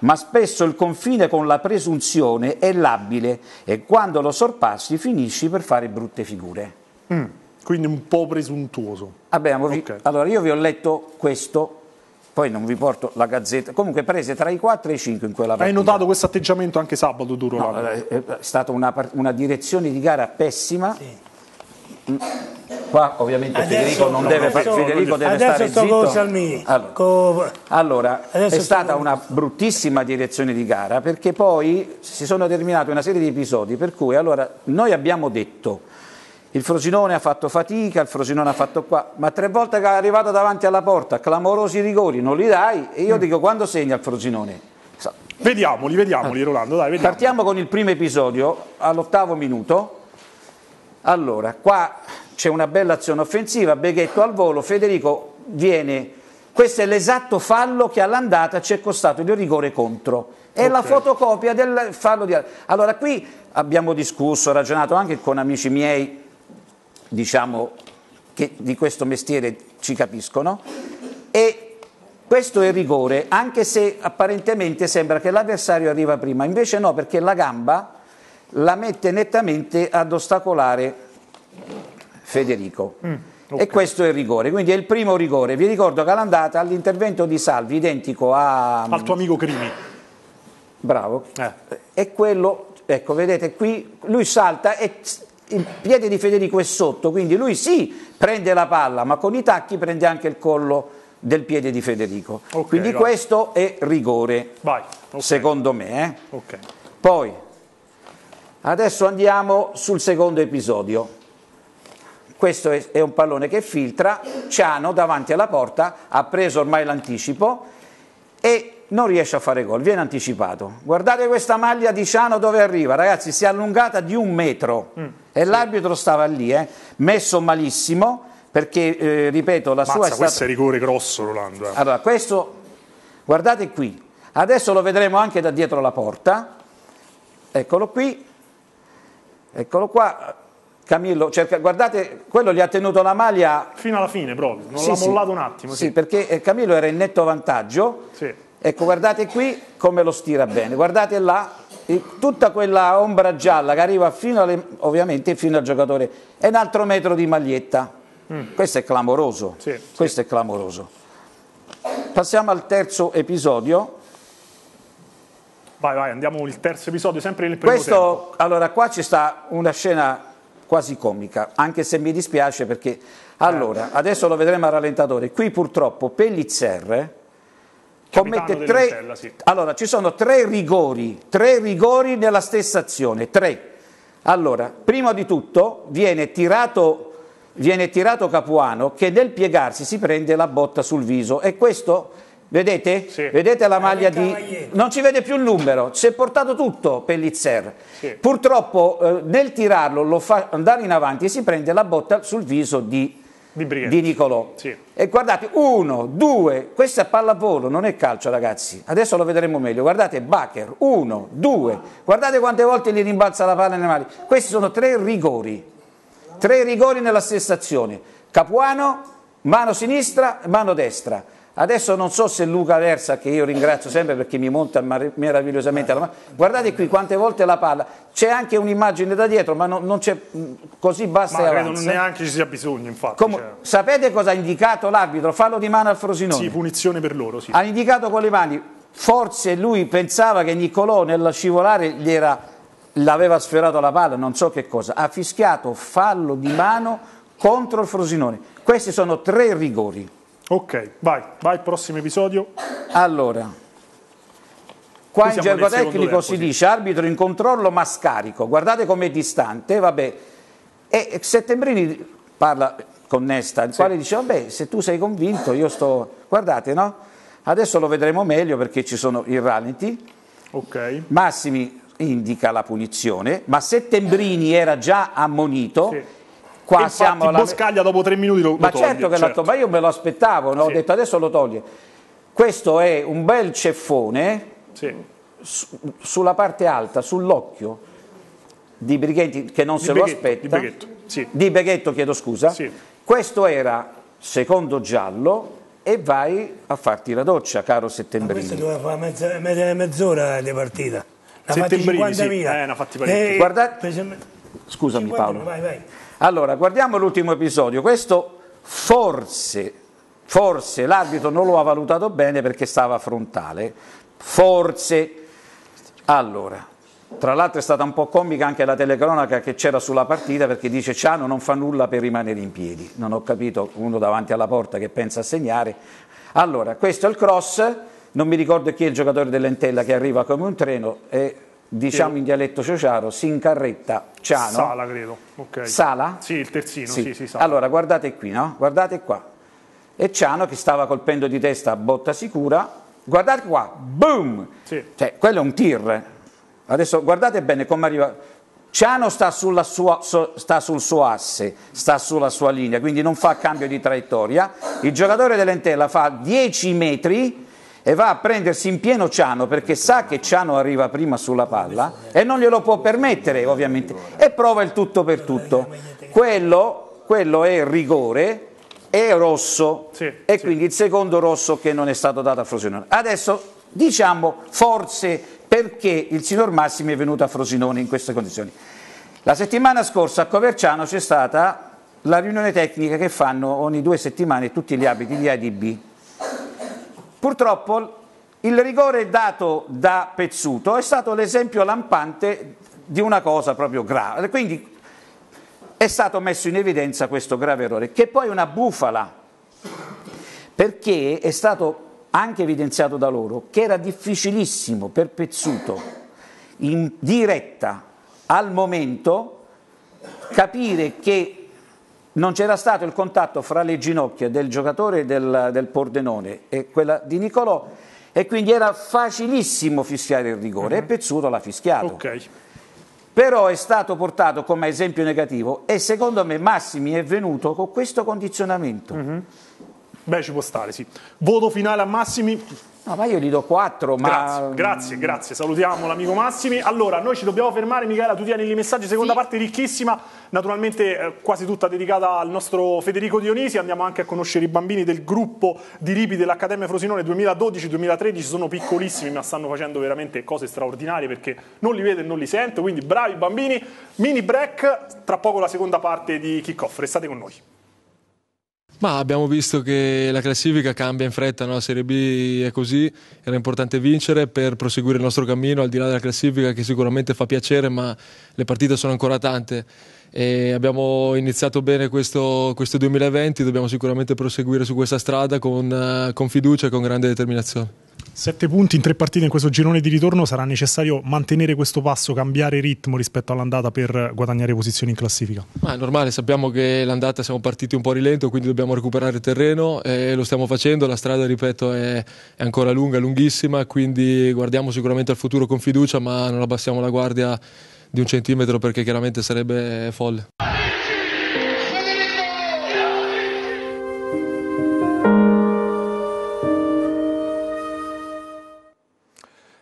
ma spesso il confine con la presunzione è labile e quando lo sorpassi finisci per fare brutte figure. Mm, Quindi un po' presuntuoso. Abbiamo vi- Ok. Allora io vi ho letto questo, poi non vi porto la gazzetta, comunque prese tra i 4 e i 5 in quella Hai partita. notato questo atteggiamento anche sabato, tu, No, Rolando? eh, è stata una, una direzione di gara pessima. Mm. Qua ovviamente Adesso- Federico non no, deve, adesso- Federico deve stare zitto. con Salmini. Allora, Co- allora, è stata con- una bruttissima direzione di gara perché poi si sono determinati una serie di episodi per cui allora, noi abbiamo detto il Frosinone ha fatto fatica, il Frosinone ha fatto qua, ma tre volte che è arrivato davanti alla porta, clamorosi rigori, non li dai e io Mm. dico quando segna il Frosinone? Sa- Vediamoli, vediamoli, Rolando, dai, vediamo. Partiamo con il primo episodio, all'ottavo minuto. Allora, qua c'è una bella azione offensiva, Beghetto al volo, Federico viene... Questo è l'esatto fallo che all'andata ci è costato il rigore contro. È la Ok. fotocopia del fallo di... Allora, qui abbiamo discusso, ragionato anche con amici miei, diciamo, che di questo mestiere ci capiscono, e questo è rigore, anche se apparentemente sembra che l'avversario arriva prima, invece no, perché la gamba la mette nettamente ad ostacolare Federico. E questo è il rigore, quindi è il primo rigore. Vi ricordo che all'andata all'intervento di Salvi, identico a... Al tuo amico Crimi. Bravo. Eh. E quello, ecco, vedete qui, lui salta e il piede di Federico è sotto, quindi lui sì prende la palla, ma con i tacchi prende anche il collo del piede di Federico. Ok, quindi vai. questo è rigore, Vai. ok. secondo me. eh. Ok. Poi, adesso andiamo sul secondo episodio. Questo è, è un pallone che filtra, Ciano davanti alla porta ha preso ormai l'anticipo e non riesce a fare gol, viene anticipato. Guardate questa maglia di Ciano dove arriva, ragazzi, si è allungata di un metro e l'arbitro stava lì, eh, messo malissimo perché, eh, ripeto, la sua è Mazza, stata... questo è rigore grosso, Rolando. eh. Allora, questo, guardate qui, adesso lo vedremo anche da dietro la porta, eccolo qui, eccolo qua, Camillo, cerca, guardate, quello gli ha tenuto la maglia... Fino alla fine proprio, non Sì, l'ha sì. mollato un attimo. Sì, Sì. perché eh, Camillo era in netto vantaggio, Sì. Ecco guardate qui come lo stira bene, guardate là, eh, tutta quella ombra gialla che arriva fino alle, ovviamente fino al giocatore, è un altro metro di maglietta, questo è clamoroso, Mm. Sì, questo è clamoroso. Passiamo al terzo episodio. Vai, vai, andiamo il terzo episodio, sempre nel primo tempo. Questo, allora, qua ci sta una scena quasi comica, anche se mi dispiace perché, allora, adesso lo vedremo a rallentatore. Qui purtroppo Pellizzer Capitano commette tre. sì. Allora, ci sono tre rigori, tre rigori nella stessa azione, tre. Allora, prima di tutto viene tirato, viene tirato Capuano che nel piegarsi si prende la botta sul viso e questo, vedete? Sì. Vedete la maglia di... Non ci vede più il numero, si è portato tutto Pellizzer. Sì. Purtroppo eh, nel tirarlo lo fa andare in avanti e si prende la botta sul viso di, Di di Nicolò. Sì. E guardate, uno, due, questa è pallavolo, non è calcio ragazzi, adesso lo vedremo meglio. Guardate Bacher, uno, due, guardate quante volte gli rimbalza la palla nelle mani. Questi sono tre rigori, tre rigori nella stessa azione. Capuano, mano sinistra, mano destra. Adesso non so se Luca Versa, che io ringrazio sempre perché mi monta meravigliosamente la mano, guardate qui quante volte la palla, c'è anche un'immagine da dietro, ma non, non c'è, mh, così basta Ma e credo non avanza. neanche ci sia bisogno, infatti. Com- cioè. sapete cosa ha indicato l'arbitro? Fallo di mano al Frosinone. Sì, punizione per loro, sì. Ha indicato con le mani, forse lui pensava che Niccolò nel scivolare gli era- l'aveva sfiorato la palla, non so che cosa. Ha fischiato fallo di mano contro il Frosinone. Questi sono tre rigori. Ok, vai, vai, prossimo episodio. Allora, qua in gergo tecnico si sì. dice arbitro in controllo ma scarico. Guardate com'è distante, vabbè. E Settembrini parla con Nesta, il quale dice, vabbè, se tu sei convinto, io sto... Guardate, no? Adesso lo vedremo meglio perché ci sono i rallenti. Ok. Massimi indica la punizione, ma Settembrini era già ammonito. Sì. Qua Infatti, siamo alla... Boscaglia dopo tre minuti lo, lo Ma toglie, certo che l'ha tolto, ma io me lo aspettavo, no? ho Sì. detto adesso lo toglie. Questo è un bel ceffone Sì. su- sulla parte alta, sull'occhio di Brighetti che non Di se lo Beghetto, aspetta. di Beghetto, sì. Di Beghetto, chiedo scusa. Sì. Questo era secondo giallo e vai a farti la doccia, caro Questo Settembrini. doveva fare mezza- me- mezz'ora di partita. Ne ha fatti Settembrini, sì. 50.000. Eh, fatti. Guardate- Scusami 50, Paolo. Vai, vai. Allora, guardiamo l'ultimo episodio. Questo forse, forse l'arbitro non lo ha valutato bene perché stava frontale. Forse. Allora, tra l'altro è stata un po' comica anche la telecronaca che c'era sulla partita perché dice Ciano non fa nulla per rimanere in piedi. Non ho capito uno davanti alla porta che pensa a segnare. Allora, questo è il cross. Non mi ricordo chi è il giocatore dell'Entella che arriva come un treno e diciamo in dialetto ciociaro si incarretta Ciano. Sala, credo. Ok. Sala? Sì, il terzino, sì, sì, Sala. Allora, guardate qui, no? Guardate qua. E Ciano che stava colpendo di testa a botta sicura, guardate qua, boom! Sì. Cioè, quello è un tir. Adesso guardate bene come arriva. Ciano sta, sulla sua- sta sul suo asse, sta sulla sua linea, quindi non fa cambio di traiettoria. Il giocatore dell'Entella fa 10 metri e va a prendersi in pieno Ciano perché sa che Ciano arriva prima sulla palla e non glielo può permettere ovviamente e prova il tutto per tutto. Quello, quello è rigore, è rosso Sì, e sì. quindi il secondo rosso che non è stato dato a Frosinone. Adesso diciamo forse perché il signor Massimi è venuto a Frosinone in queste condizioni. La settimana scorsa a Coverciano c'è stata la riunione tecnica che fanno ogni due settimane tutti gli abiti di ADB. Purtroppo il rigore dato da Pezzuto è stato l'esempio lampante di una cosa proprio grave. Quindi è stato messo in evidenza questo grave errore, che poi è una bufala, perché è stato anche evidenziato da loro che era difficilissimo per Pezzuto in diretta al momento capire che non c'era stato il contatto fra le ginocchia del giocatore del, del Pordenone e quella di Nicolò e quindi era facilissimo fischiare il rigore e Pezzuto l'ha fischiato Ok. però è stato portato come esempio negativo e secondo me Massimi è venuto con questo condizionamento. Beh, ci può stare, sì. Voto finale a Massimi. No, ma io gli do 4, ma Grazie, grazie, grazie. Salutiamo l'amico Massimi. Allora, noi ci dobbiamo fermare, Michela, tu tieni i messaggi, seconda parte ricchissima, naturalmente eh, quasi tutta dedicata al nostro Federico Dionisi. Andiamo anche a conoscere i bambini del gruppo di Ripi dell'Accademia Frosinone 2012-2013, sono piccolissimi ma stanno facendo veramente cose straordinarie perché non li vedo e non li sento, quindi bravi bambini. Mini break, tra poco la seconda parte di Kickoff, restate con noi. Ma abbiamo visto che la classifica cambia in fretta, no? la Serie B è così, era importante vincere per proseguire il nostro cammino al di là della classifica che sicuramente fa piacere, ma le partite sono ancora tante. E abbiamo iniziato bene questo, questo 2020, dobbiamo sicuramente proseguire su questa strada con, eh, con fiducia e con grande determinazione. Sette punti in tre partite in questo girone di ritorno, sarà necessario mantenere questo passo, cambiare ritmo rispetto all'andata per guadagnare posizioni in classifica. Ma è normale, sappiamo che l'andata siamo partiti un po' rilento, quindi dobbiamo recuperare terreno e lo stiamo facendo. La strada, ripeto, è, è ancora lunga, lunghissima, quindi guardiamo sicuramente al futuro con fiducia, ma non abbassiamo la guardia di un centimetro perché chiaramente sarebbe folle.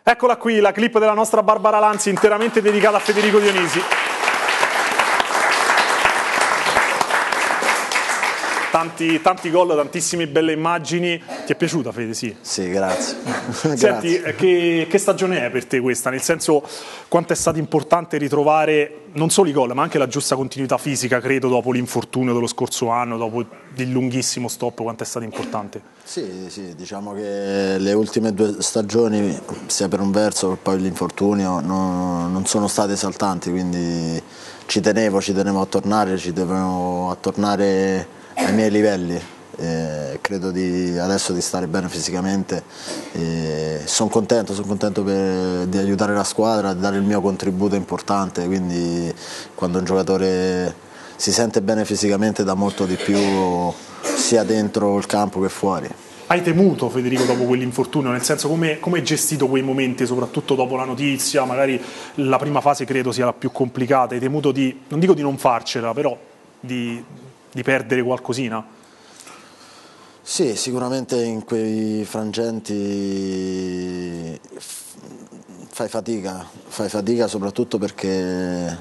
Eccola qui la clip della nostra Barbara Lanzi interamente dedicata a Federico Dionisi. Tanti, tanti gol, tantissime belle immagini. Ti è piaciuta Fede? Sì. Sì, grazie. Senti, Grazie. eh, che, che stagione è per te questa? Nel senso, quanto è stato importante ritrovare non solo i gol, ma anche la giusta continuità fisica, credo, dopo l'infortunio dello scorso anno, dopo il lunghissimo stop, quanto è stato importante? Sì, sì, diciamo che le ultime due stagioni, sia per un verso che poi l'infortunio, no- non sono state esaltanti, quindi ci tenevo, ci tenevo a tornare, ci tenevo a tornare ai miei livelli. Eh, credo di, adesso di stare bene fisicamente e sono contento, sono contento per- di aiutare la squadra, di dare il mio contributo importante, quindi quando un giocatore si sente bene fisicamente dà molto di più sia dentro il campo che fuori. Hai temuto Federico dopo quell'infortunio? Nel senso, come come hai gestito quei momenti, soprattutto dopo la notizia? Magari la prima fase credo sia la più complicata. Hai temuto di, non dico di non farcela, però di, di perdere qualcosina? Sì, sicuramente in quei frangenti fai fatica, fai fatica soprattutto perché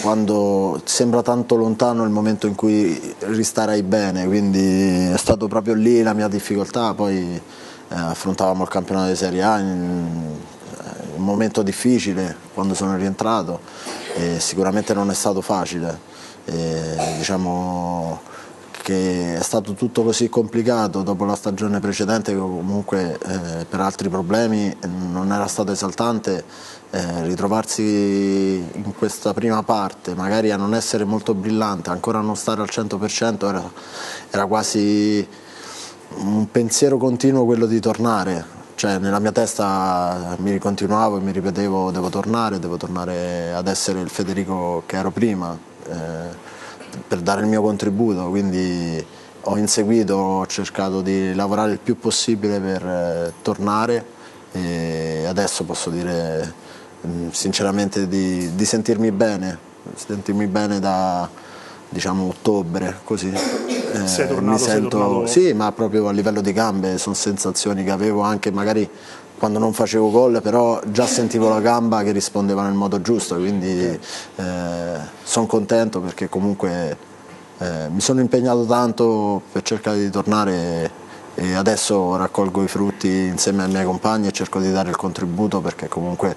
quando sembra tanto lontano il momento in cui ristarai bene, quindi è stato proprio lì la mia difficoltà, poi eh, affrontavamo il campionato di Serie A in eh, un momento difficile quando sono rientrato e sicuramente non è stato facile. E, diciamo, che è stato tutto così complicato dopo la stagione precedente che comunque eh, per altri problemi eh, non era stato esaltante eh, ritrovarsi in questa prima parte magari a non essere molto brillante ancora a non stare al 100% era, era quasi un pensiero continuo quello di tornare. Cioè nella mia testa mi continuavo e mi ripetevo devo tornare, devo tornare ad essere il Federico che ero prima eh, per dare il mio contributo, quindi ho inseguito, ho cercato di lavorare il più possibile per eh, tornare e adesso posso dire mh, sinceramente di, di sentirmi bene, sentirmi bene da diciamo ottobre così Eh, sei tornato, mi sento tornato- sì ma proprio a livello di gambe sono sensazioni che avevo anche magari quando non facevo gol però già sentivo la gamba che rispondeva nel modo giusto quindi sono contento perché comunque eh, mi sono impegnato tanto per cercare di tornare e adesso raccolgo i frutti insieme ai miei compagni e cerco di dare il contributo perché comunque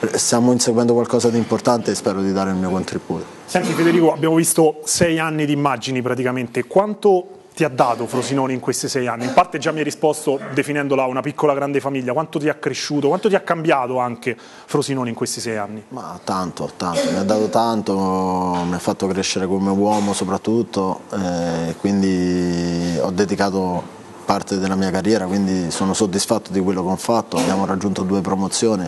eh, stiamo inseguendo qualcosa di importante e spero di dare il mio contributo. Senti Federico, abbiamo visto sei anni di immagini praticamente. Quanto ti ha dato Frosinone in questi sei anni? In parte già mi hai risposto definendola una piccola grande famiglia. Quanto ti ha cresciuto? Quanto ti ha cambiato anche Frosinone in questi sei anni? Ma tanto, tanto, mi ha dato tanto, mi ha fatto crescere come uomo soprattutto, eh, quindi ho dedicato parte della mia carriera, quindi sono soddisfatto di quello che ho fatto, abbiamo raggiunto due promozioni,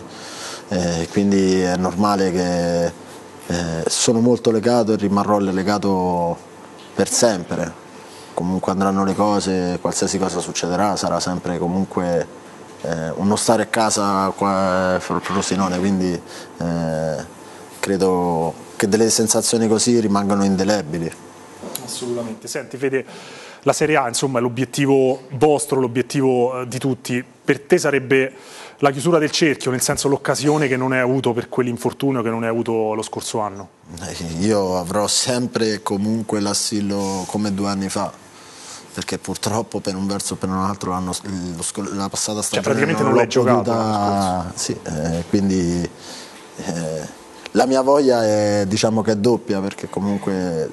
eh, quindi è normale che eh, sono molto legato e rimarrò legato per sempre. Comunque andranno le cose, qualsiasi cosa succederà, sarà sempre comunque eh, uno stare a casa qua a Frosinone, quindi eh, credo che delle sensazioni così rimangano indelebili. Assolutamente. Senti Fede, la Serie A insomma è l'obiettivo vostro, l'obiettivo eh, di tutti. Per te sarebbe la chiusura del cerchio, nel senso l'occasione che non hai avuto per quell'infortunio che non hai avuto lo scorso anno. Eh, Io avrò sempre e comunque l'assillo come due anni fa, perché purtroppo per un verso o per un altro l'anno- la passata stagione praticamente non l'ho l'hai giocato Sì, eh, quindi eh, la mia voglia è, diciamo che è doppia, perché comunque eh,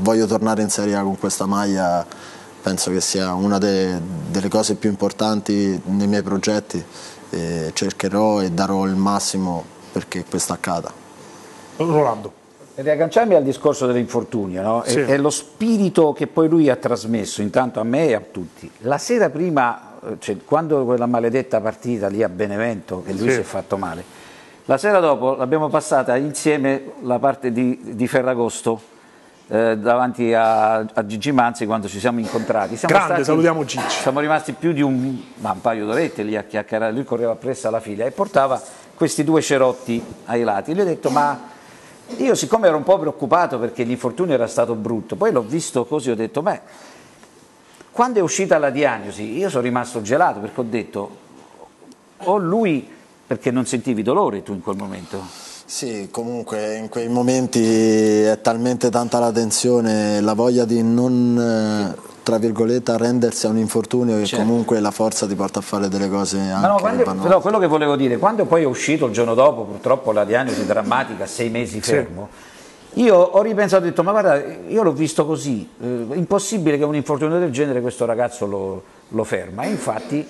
voglio tornare in Serie A con questa maglia, penso che sia una de- delle cose più importanti nei miei progetti e cercherò e darò il massimo perché questo accada. Rolando. Riagganciarmi al discorso dell'infortunio, no? È- Sì. è, lo spirito che poi lui ha trasmesso intanto a me e a tutti. La sera prima, eh, cioè, quando quella maledetta partita lì a Benevento, che lui Sì. si è fatto male, la sera dopo l'abbiamo passata insieme la parte di, di Ferragosto eh, davanti a, a Gigi Manzi quando ci siamo incontrati. Siamo Grande, salutiamo Gigi. Siamo rimasti più di un, ma un paio d'orette lì a chiacchierare, lui correva appresso alla figlia e portava questi due cerotti ai lati. Gli ho detto ma io siccome ero un po' preoccupato perché l'infortunio era stato brutto, poi l'ho visto così, ho detto, beh, quando è uscita la diagnosi io sono rimasto gelato perché ho detto, o lui, perché non sentivi dolore tu in quel momento, Sì, comunque in quei momenti è talmente tanta la tensione, la voglia di non, eh, tra virgolette, arrendersi a un infortunio che Certo. comunque la forza ti porta a fare delle cose anche no, quando- però quello che volevo dire, quando poi è uscito il giorno dopo, purtroppo la diagnosi drammatica, sei mesi fermo, io ho ripensato e ho detto, ma guarda, io l'ho visto così, eh, impossibile che un infortunio del genere questo ragazzo lo, lo ferma. E infatti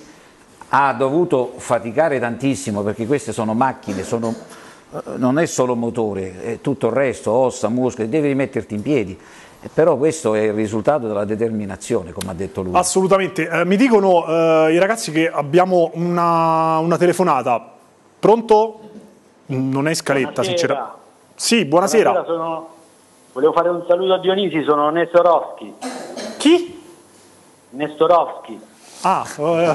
ha dovuto faticare tantissimo perché queste sono macchine, sono, non è solo motore, è tutto il resto, ossa, muscoli, devi rimetterti in piedi. Eh, Però questo è il risultato della determinazione, come ha detto lui. Assolutamente. Eh, mi dicono eh, i ragazzi che abbiamo una, una telefonata. Pronto? Non è scaletta, Buonasera. sinceramente. Sì, buonasera. Buonasera, sono- Volevo fare un saluto a Dionisi, sono Nestorovski. Chi? Nestorovski. Ah, eh,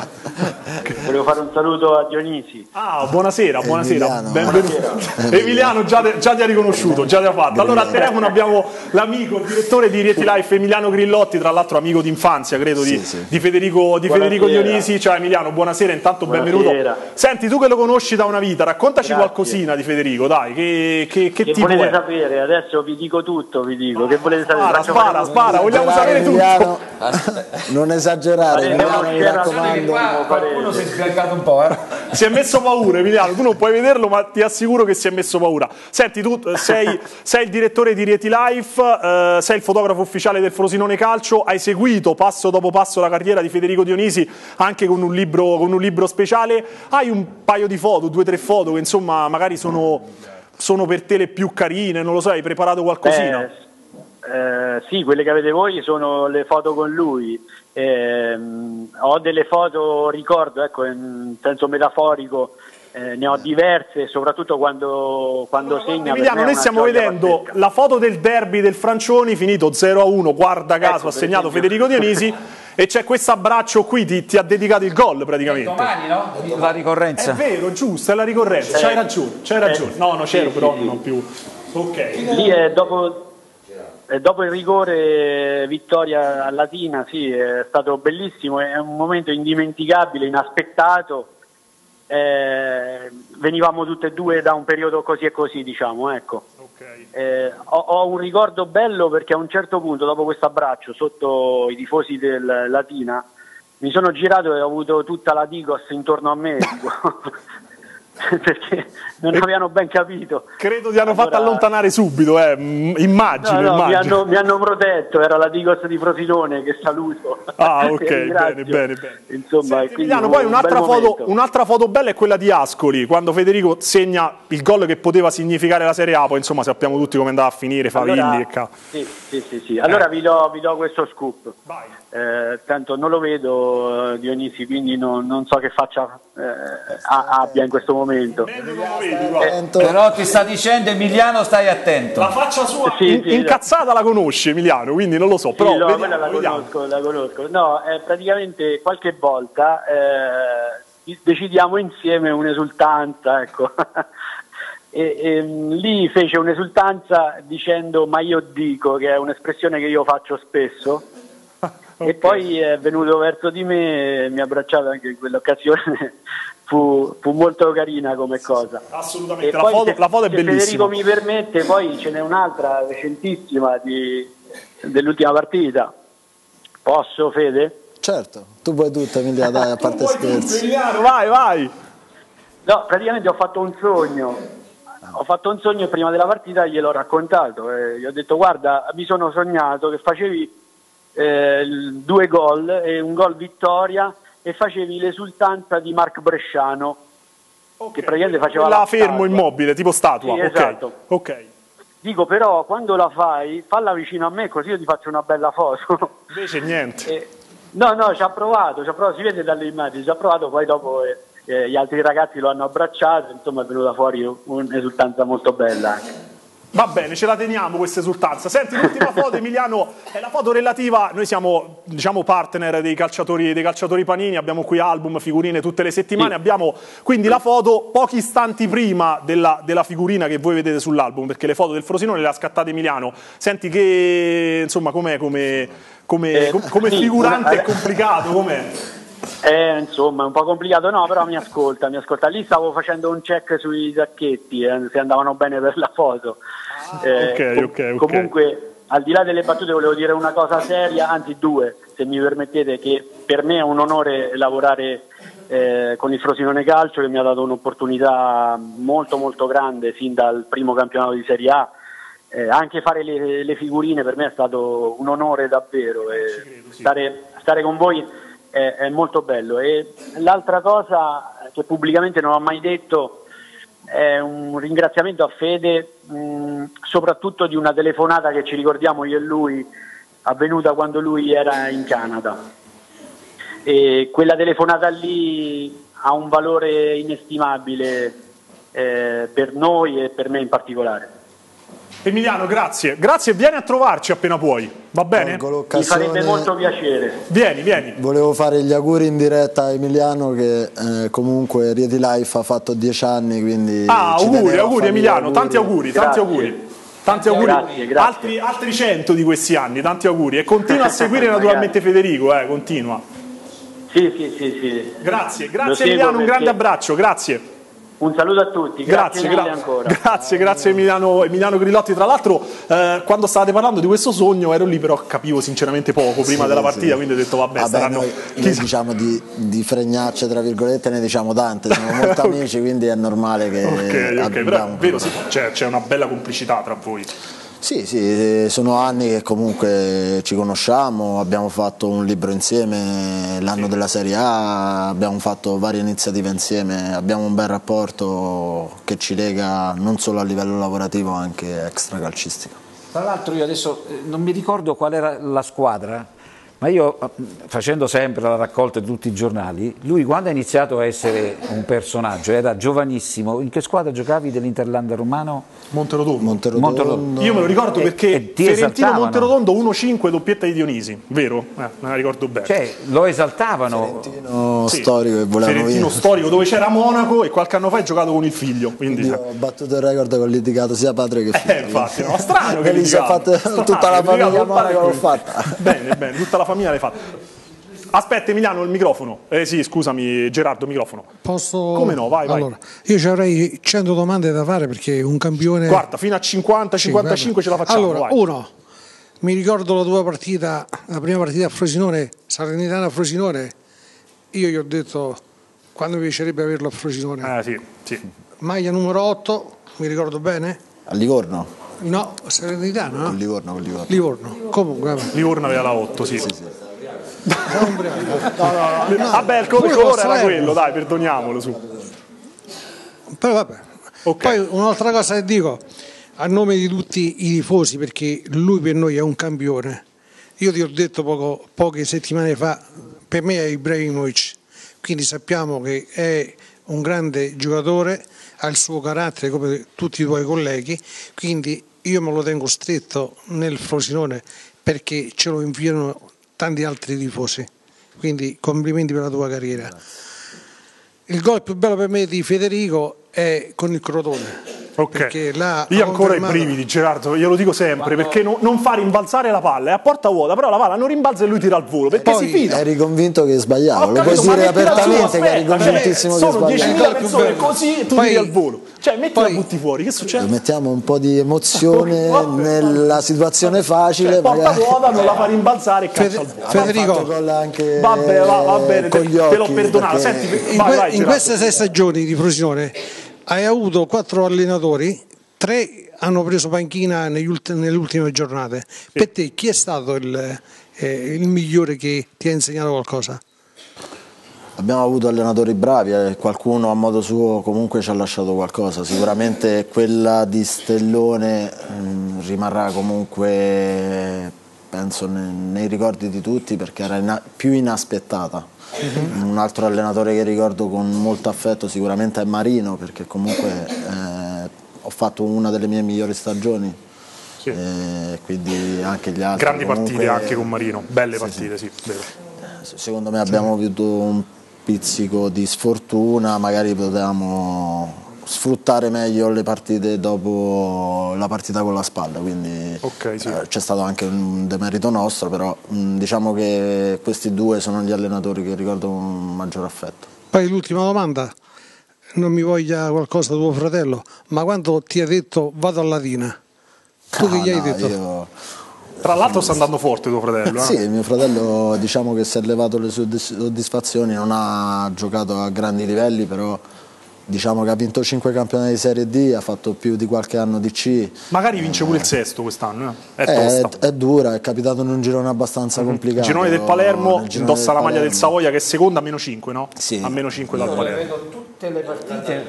Volevo fare un saluto a Dionisi. ah, buonasera, buonasera. Emiliano. Benvenuto. Emiliano già, già ti ha riconosciuto, già ti ha fatto. Allora al telefono abbiamo l'amico, il direttore di Rieti Life, Emiliano Grillotti, tra l'altro amico d'infanzia, credo, di, Sì, sì. di Federico, di Federico Buonasera. Dionisi. Ciao Emiliano, buonasera, intanto Buonasera. benvenuto. Senti, tu che lo conosci da una vita, raccontaci Grazie. qualcosina di Federico, dai, che, che, che Che tipo volete è? sapere? Adesso vi dico tutto, vi dico. Che volete sapere? Spara, Faccio spara, spara, vogliamo sapere tutto. Emiliano, non esagerare, Emiliano, mi raccomando. qua qualcuno si è scaricato un po', eh? Si è messo paura, Emiliano. Tu non puoi vederlo, ma ti assicuro che si è messo paura. Senti, tu eh, sei, sei il direttore di Rieti Life, eh, sei il fotografo ufficiale del Frosinone Calcio. Hai seguito passo dopo passo la carriera di Federico Dionisi anche con un libro, con un libro speciale. Hai un paio di foto, due o tre foto che insomma magari sono, sono per te le più carine. Non lo so, hai preparato qualcosina? Eh, eh, sì, quelle che avete voi sono le foto con lui. Ehm, ho delle foto, ricordo, ecco, in senso metaforico, eh, ne ho diverse, soprattutto quando, quando Allora, segna. Emiliano, è noi stiamo vedendo pazzesca. la foto del derby del Francioni finito 0-1, guarda caso, Ecco, ha segnato esempio. Federico Dionisi e c'è questo abbraccio qui, ti, ti ha dedicato il gol praticamente. Domani, no? La È ricorrenza. vero, giusto, è la ricorrenza, c'hai ragione, c'hai ragione. No, no, c'ero sì, però sì. non più. Ok. Lì è dopo, è dopo il rigore vittoria a Latina, sì, è stato bellissimo, è un momento indimenticabile, inaspettato. Eh, venivamo tutte e due da un periodo così e così, diciamo, ecco. ok. Eh, ho, ho un ricordo bello perché a un certo punto, dopo questo abbraccio sotto i tifosi del Latina, mi sono girato e ho avuto tutta la Digos intorno a me perché non avevano ben capito. Credo ti hanno fatto Allora- allontanare subito, eh. mm, immagino, No, no, mi, immagino. hanno, mi hanno protetto, era la Digos di Frosinone che saluto. Ah, ok, bene, bene, bene. Insomma, Senti, Emiliano, un poi un'altra foto, momento. un'altra foto bella è quella di Ascoli, quando Federico segna il gol che poteva significare la Serie A, poi insomma sappiamo tutti come andava a finire, Favilli Allora- e ca- Sì, sì, sì, sì. Allora vi, do, vi do questo scoop. Vai. Eh, tanto non lo vedo eh, Dionisi, quindi non, non so che faccia eh, a- abbia in questo momento. Attento. Però ti sta dicendo Emiliano stai attento. La faccia sua Sì, in- sì, incazzata la conosci Emiliano, quindi non lo so, Sì, però no, vediamo, la conosco, la conosco. No, eh, praticamente qualche volta eh, decidiamo insieme un'esultanza, ecco. e, ehm, lì fece un'esultanza dicendo ma io dico, che è un'espressione che io faccio spesso. E Ok. poi è venuto verso di me e mi ha abbracciato anche in quell'occasione. Fu, fu molto carina come cosa. Assolutamente, E la poi foto, se- la foto è se bellissima. Federico mi permette, poi ce n'è un'altra recentissima di- dell'ultima partita. Posso, Fede? Certo, tu puoi tutto Emilia, dai, a parte Vuoi tutto, scherzi. Emiliano, vai, vai. No, praticamente ho fatto un sogno. Ho fatto un sogno e prima della partita gliel'ho raccontato. E gli ho detto: Guarda, mi sono sognato che facevi eh, due gol e un gol vittoria e facevi l'esultanza di Marc Bresciano. Ok, Che praticamente faceva quella la fermo statua. immobile, tipo statua. Sì, ok. esatto. ok. Dico però, quando la fai, falla vicino a me così io ti faccio una bella foto. Invece niente. Eh, no, no, ci ha provato, ci ha provato, si vede dalle immagini, ci ha provato, poi dopo eh, eh, gli altri ragazzi lo hanno abbracciato, insomma è venuta fuori un'esultanza molto bella anche. Va bene, ce la teniamo questa esultanza. Senti, l'ultima foto, Emiliano, è la foto relativa. Noi siamo, diciamo, partner dei calciatori, dei calciatori Panini, abbiamo qui album, figurine tutte le settimane. Sì. Abbiamo quindi la foto pochi istanti prima della, della figurina che voi vedete sull'album, perché le foto del Frosinone le ha scattate Emiliano. Senti che, insomma, com'è come, come, Eh, com- come sì, figurante una- è complicato, com'è? Eh, insomma, è un po' complicato, no, però mi ascolta, mi ascolta. Lì stavo facendo un check sui sacchetti, eh, se andavano bene per la foto. Eh, ok, ok, ok. Comunque, al di là delle battute, volevo dire una cosa seria, anzi due, se mi permettete, che per me è un onore lavorare eh, con il Frosinone Calcio, che mi ha dato un'opportunità molto molto grande sin dal primo campionato di Serie A. Eh, anche fare le, le figurine per me è stato un onore davvero. e stare, stare con voi è, è molto bello. E l'altra cosa che pubblicamente non ho mai detto è un ringraziamento a Fede, mh, soprattutto di una telefonata che ci ricordiamo io e lui, avvenuta quando lui era in Canada. E quella telefonata lì ha un valore inestimabile eh, per noi e per me in particolare. Emiliano, grazie. Grazie, vieni a trovarci appena puoi. Va bene? Mi farebbe molto piacere. Vieni, vieni. Volevo fare gli auguri in diretta a Emiliano che eh, comunque Rieti Life ha fatto dieci anni, quindi... Ah, auguri, auguri Emiliano, gli tanti auguri, tanti Grazie. auguri. Tanti auguri, Grazie, grazie. Altri, altri 100 di questi anni, tanti auguri. E continua a seguire naturalmente Federico, eh, continua. Sì, sì, sì, sì. Grazie, grazie Emiliano, un perché- grande abbraccio, grazie. Un saluto a tutti, grazie, Grazie, mille gra- ancora. grazie, grazie Emiliano, Emiliano Grillotti. Tra l'altro, eh, quando stavate parlando di questo sogno, ero lì, però capivo sinceramente poco prima Sì, della sì. partita, quindi ho detto, vabbè, Vabbè, saranno. noi, noi diciamo di, di fregnacce, tra virgolette, ne diciamo tante, siamo molto amici, quindi è normale che Ok, ok, però vero, sì, c'è, c'è una bella complicità tra voi. Sì, sì, sono anni che comunque ci conosciamo, abbiamo fatto un libro insieme l'anno della Serie A, abbiamo fatto varie iniziative insieme, abbiamo un bel rapporto che ci lega non solo a livello lavorativo ma anche extra calcistico. Tra l'altro io adesso eh, non mi ricordo qual era la squadra, Ma io, facendo sempre la raccolta di tutti i giornali, lui quando ha iniziato a essere un personaggio, era giovanissimo, in che squadra giocavi dell'Interlanda romano? Monterotondo. Monterotondo. Monterotondo. Io me lo ricordo E- perché e Fiorentino esaltavano. Monterotondo 1-5 doppietta di Dionisi, vero? Eh, me la ricordo bene. Cioè, lo esaltavano. Fiorentino Sì. storico che volevano Fiorentino vincere. storico dove c'era Monaco e qualche anno fa hai giocato con il figlio. Quindi, Io ho battuto il record con litigato sia padre che figlio. Eh, infatti, no, strano che E lì si è Strano, tutta la famiglia Monaco l'ho fatta. Bene, bene, tutta la famiglia l'hai fatta. Aspetta Emiliano, il microfono. Eh sì, scusami Gerardo, microfono. Posso... Come no, vai, vai. Allora, io ci avrei 100 domande da fare perché un campione... Guarda, fino a 50, Sì, 55 ce la facciamo. Allora, vai. uno, mi ricordo la tua partita, la prima partita a Frosinone, Salernitana a Frosinone, io gli ho detto quando mi piacerebbe averlo a Frosinone. Eh sì, sì. Maglia numero 8, mi ricordo bene? A Livorno? No, Salernitana, no? Con Livorno, con Livorno. Livorno. Comunque, vabbè. Livorno aveva la 8, sì. Sono ubriaco. Vabbè, il Pure colore era quello, dai, perdoniamolo su. Però vabbè. Ok. Poi un'altra cosa che dico, a nome di tutti i tifosi, perché lui per noi è un campione. Io ti ho detto poco- poche settimane fa, per me è Ibrahimovic, quindi sappiamo che è un grande giocatore, ha il suo carattere come tutti i tuoi colleghi, quindi io me lo tengo stretto nel Frosinone perché ce lo inviano tanti altri tifosi. Quindi complimenti per la tua carriera. Il gol più bello per me di Federico è con il Crotone. Ok. Perché là Io ancora i confermato- brividi, Gerardo, glielo dico sempre, perché no- non fa rimbalzare la palla, è a porta vuota, però la palla non rimbalza e lui tira al volo, perché Poi si fida. Eri convinto che sbagliavo, Ho lo puoi dire apertamente che eri aspetta, convintissimo cioè, che Sono sbagliavo. 10.000 più persone così e tu Poi- tiri al volo. Cioè, mettila poi- butti fuori, che succede? Mettiamo un po' di emozione Vabbè. nella situazione facile. Cioè, porta vuota, non la fa rimbalzare e caccia al volo. Federico, anche Vabbè, va, va bene, te, l'ho perdonato. perché- Senti, in, vai, que- vai, in Gerardo. queste sei stagioni di Frosinone hai avuto quattro allenatori, tre hanno preso panchina negli ult- nelle ultime giornate. Per te chi è stato il, eh, il migliore che ti ha insegnato qualcosa? Abbiamo avuto allenatori bravi, eh, qualcuno a modo suo comunque ci ha lasciato qualcosa. Sicuramente quella di Stellone mm, rimarrà comunque, penso, ne- nei ricordi di tutti perché era ina- più inaspettata. Un altro allenatore che ricordo con molto affetto sicuramente è Marino perché comunque eh, ho fatto una delle mie migliori stagioni. Sì. E quindi anche gli altri. Grandi comunque- partite anche con Marino, belle Sì, partite, sì, vero. Secondo me abbiamo avuto un pizzico di sfortuna, magari potevamo sfruttare meglio le partite dopo la partita con la spalla, quindi Ok, sì. eh, c'è stato anche un demerito nostro, però mh, diciamo che questi due sono gli allenatori che ricordo con maggior affetto. Poi l'ultima domanda, non mi voglia qualcosa tuo fratello, ma quando ti ha detto vado a Latina, tu che Ah, gli hai no, detto? io- Tra l'altro sta andando forte tuo fratello. eh? Sì, mio fratello diciamo che si è levato le sue dis- soddisfazioni, non ha giocato a grandi livelli, però diciamo che ha vinto 5 campionati di Serie D, ha fatto più di qualche anno di C. Magari vince pure il sesto quest'anno, eh? è. È, è dura, è capitato in un girone abbastanza complicato. Il girone del Palermo girone indossa del la maglia del Palermo. Savoia che è seconda a meno 5, no? Sì. A meno 5 dal Io le Palermo. vedo tutte le partite.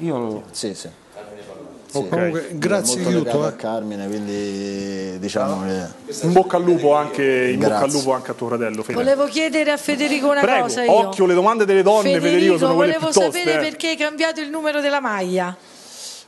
Io Sì, sì. Ok. Comunque, grazie Molto di legato tutto. a eh. Carmine, quindi diciamo che In bocca al lupo anche, in bocca al Grazie. lupo anche a tuo fratello. Fede. Volevo chiedere a Federico una Prego, cosa io. occhio, le domande delle donne, Federico, sono quelle volevo più toste, sapere eh. perché hai cambiato il numero della maglia.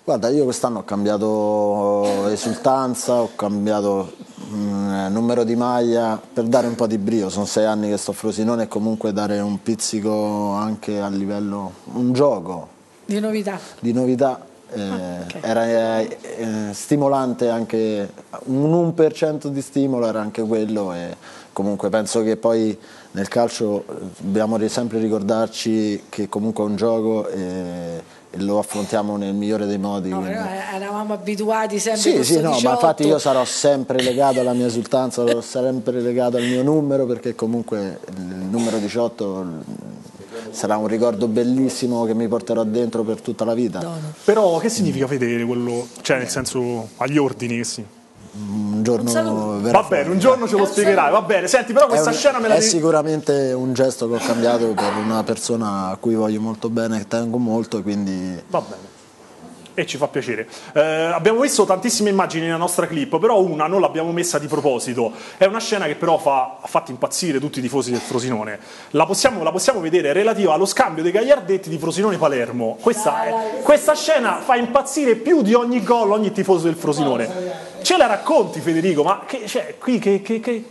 Guarda, io quest'anno ho cambiato esultanza, ho cambiato mm, numero di maglia per dare un po' di brio. Sono sei anni che sto a Frosinone e comunque dare un pizzico anche a livello, un gioco Di novità. di novità. Eh, Era eh, eh, stimolante anche un 1% di stimolo era anche quello e comunque penso che poi nel calcio eh, dobbiamo sempre ricordarci che comunque è un gioco e, e lo affrontiamo nel migliore dei modi. No, eravamo abituati sempre sì, con sì, sto no, ma 18. infatti io sarò sempre legato alla mia esultanza, sarò sempre legato al mio numero perché comunque il numero 18 sarà un ricordo bellissimo che mi porterò dentro per tutta la vita. Però che significa fedele quello? Cioè, nel senso, agli ordini che sì. Un giorno verrà Va bene, un giorno ce lo spiegherai, va bene. Senti, però questa un- scena me la è sicuramente un gesto che ho cambiato per una persona a cui voglio molto bene e tengo molto, quindi Va bene. E ci fa piacere. Eh, abbiamo visto tantissime immagini nella nostra clip, però una non l'abbiamo messa di proposito. È una scena che però fa, ha fatto impazzire tutti i tifosi del Frosinone. La possiamo, la possiamo vedere relativa allo scambio dei Gagliardetti di Frosinone-Palermo. Questa, è- questa scena fa impazzire più di ogni gol ogni tifoso del Frosinone. Ce la racconti Federico, ma che, cioè, qui che... che, che...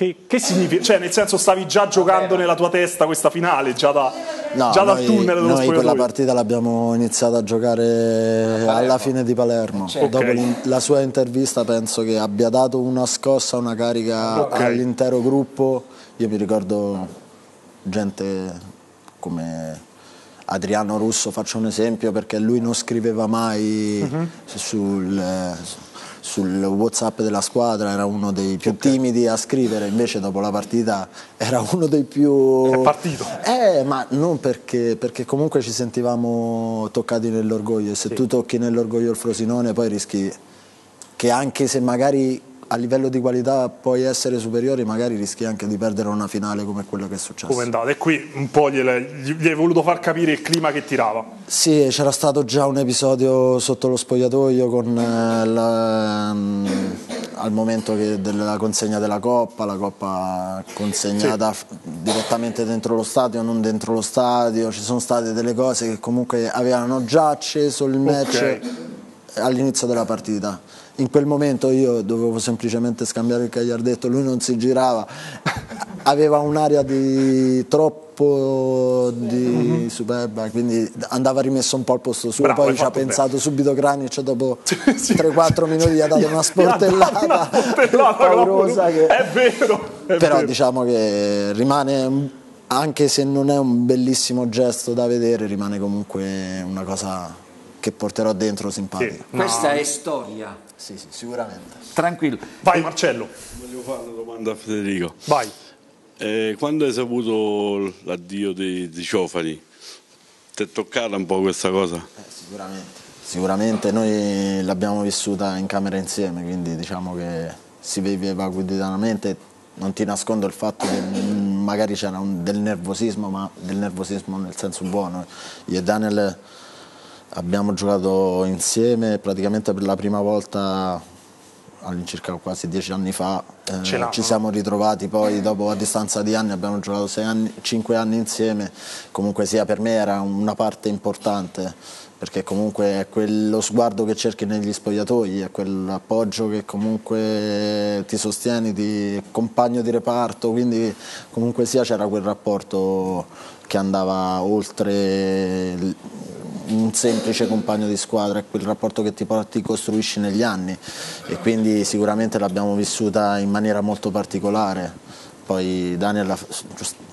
Che, che significa? Cioè, nel senso, stavi già giocando nella tua testa questa finale, già, da, No, già dal noi, tunnel dello noi quella spogliatoio? partita l'abbiamo iniziata a giocare alla fine di Palermo. Certo. Dopo Ok. l'in- la sua intervista penso che abbia dato una scossa, una carica Ok. all'intero gruppo. Io mi ricordo gente come Adriano Russo, faccio un esempio perché lui non scriveva mai Mhm. sul, sul Whatsapp della squadra, era uno dei più timidi a scrivere, invece dopo la partita era uno dei più... È partito. Eh, ma non perché, perché comunque ci sentivamo toccati nell'orgoglio e se tu tocchi nell'orgoglio il Frosinone poi rischi che anche se magari a livello di qualità puoi essere superiore, magari rischi anche di perdere una finale come quello che è successo. Come è andata? E qui un po' gli, gli hai voluto far capire il clima che tirava. Sì, c'era stato già un episodio sotto lo spogliatoio con eh, la- mm, al momento che- della consegna della coppa, la coppa consegnata f- direttamente dentro lo stadio, non dentro lo stadio, ci sono state delle cose che comunque avevano già acceso il match all'inizio della partita. In quel momento io dovevo semplicemente scambiare il cagliardetto, lui non si girava, aveva un'aria di troppo di superba, quindi andava rimesso un po' al posto suo, Bravo, poi ci ha fatto bene. pensato subito Kranic, dopo 3-4 minuti gli ha dato una sportellata, Una sportellata paurosa che- È vero, è però vero. diciamo che rimane, un- anche se non è un bellissimo gesto da vedere, rimane comunque una cosa che porterò dentro simpatica. Questa è storia. Sì, sì, sicuramente. Tranquillo. Vai Marcello. Voglio fare una domanda a Federico. Vai. Eh, quando hai saputo l'addio di, di Ciofani, ti è toccata un po' questa cosa? Sicuramente. Sicuramente noi l'abbiamo vissuta in camera insieme, quindi diciamo che si viveva quotidianamente. Non ti nascondo il fatto che magari c'era un- del nervosismo, ma del nervosismo nel senso buono. Io e Daniel abbiamo giocato insieme praticamente per la prima volta all'incirca quasi dieci anni fa. Eh, ci siamo ritrovati poi dopo a distanza di anni, abbiamo giocato anni, cinque anni insieme. Comunque sia per me era una parte importante perché comunque è quello sguardo che cerchi negli spogliatoi, è quell'appoggio che comunque ti sostieni, ti compagno di reparto, quindi comunque sia c'era quel rapporto che andava oltre un semplice compagno di squadra, è quel rapporto che ti, porti, costruisci negli anni e quindi sicuramente l'abbiamo vissuta in maniera molto particolare. Poi Daniel ha,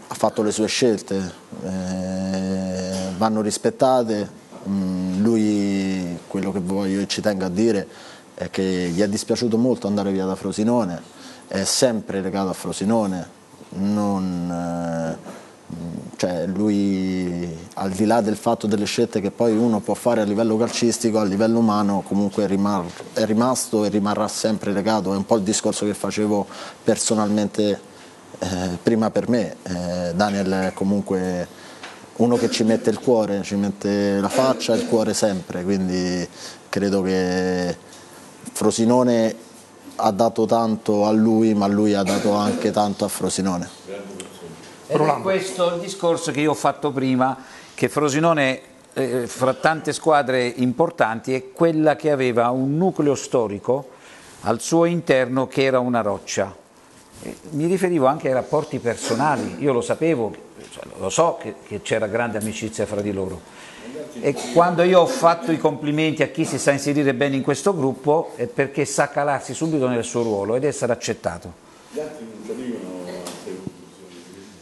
ha fatto le sue scelte, eh, vanno rispettate. Mm, lui quello che voglio e ci tengo a dire è che gli è dispiaciuto molto andare via da Frosinone, è sempre legato a Frosinone, non, eh, cioè lui al di là del fatto delle scelte che poi uno può fare a livello calcistico, a livello umano comunque rimar- è rimasto e rimarrà sempre legato, è un po' il discorso che facevo personalmente eh, prima per me, Eh, Daniel è comunque uno che ci mette il cuore, ci mette la faccia e il cuore sempre, quindi credo che Frosinone ha dato tanto a lui, ma lui ha dato anche tanto a Frosinone. Ed è questo il discorso che io ho fatto prima, che Frosinone, eh, fra tante squadre importanti, è quella che aveva un nucleo storico al suo interno che era una roccia. Mi riferivo anche ai rapporti personali, io lo sapevo, cioè, lo so che, che c'era grande amicizia fra di loro. E quando io ho fatto i complimenti a chi si sa inserire bene in questo gruppo è perché sa calarsi subito nel suo ruolo ed essere accettato.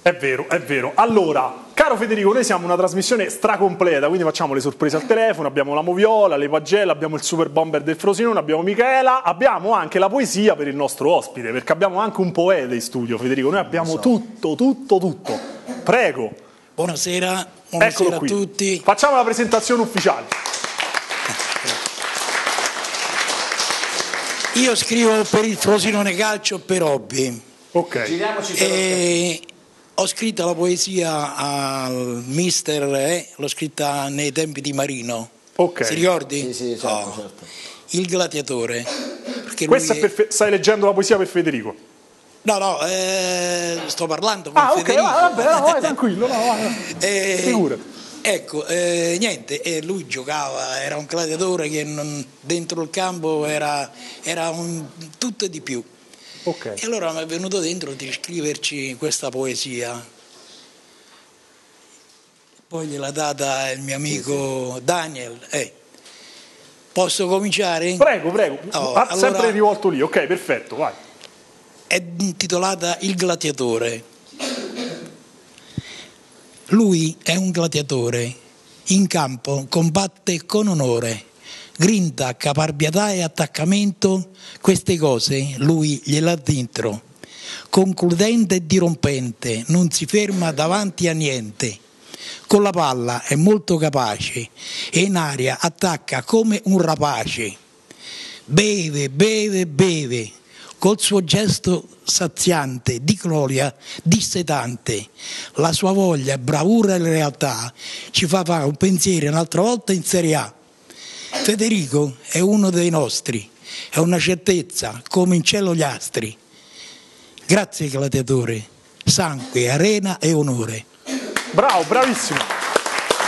È vero, è vero. Allora, caro Federico, noi siamo una trasmissione stracompleta, quindi facciamo le sorprese al telefono, abbiamo la Moviola, le pagelle, abbiamo il super bomber del Frosinone, abbiamo Michaela, abbiamo anche la poesia per il nostro ospite, perché abbiamo anche un poeta in studio, Federico. Noi abbiamo tutto, tutto, tutto. Prego. Buonasera, buonasera a tutti. Facciamo la presentazione ufficiale. Io scrivo per il Frosinone Calcio per hobby. Ok. Giriamoci per E Ho scritto la poesia al mister, eh, l'ho scritta nei tempi di Marino. Ok. Si ricordi? Sì, sì, certo, Oh. certo. Il gladiatore. Questa è per Fe- stai leggendo la poesia per Federico. No, no, eh, sto parlando con Ah, ok, Federico. vai, vabbè, no, vai, tranquillo, no, vai. Eh, Figurati. Ecco, eh, niente, eh, lui giocava, era un gladiatore che non- dentro il campo era, era un tutto e di più. Ok. E allora mi è venuto dentro di scriverci questa poesia. Poi gliel'ha data il mio amico Daniel. Eh, Posso cominciare? Prego, prego. Oh, Ah, allora- Sempre rivolto lì, ok, perfetto, vai. è intitolata Il gladiatore. Lui è un gladiatore, in campo combatte con onore, grinta, caparbietà e attaccamento, queste cose lui gliel'ha dentro. Concludente e dirompente, non si ferma davanti a niente. Con la palla è molto capace e in aria attacca come un rapace beve, beve, beve, col suo gesto saziante, di gloria, dissetante. La sua voglia, bravura e lealtà ci fa fare un pensiero un'altra volta in Serie A. Federico è uno dei nostri, è una certezza, come in cielo gli astri. Grazie gladiatore, sangue, arena e onore. Bravo, bravissimo.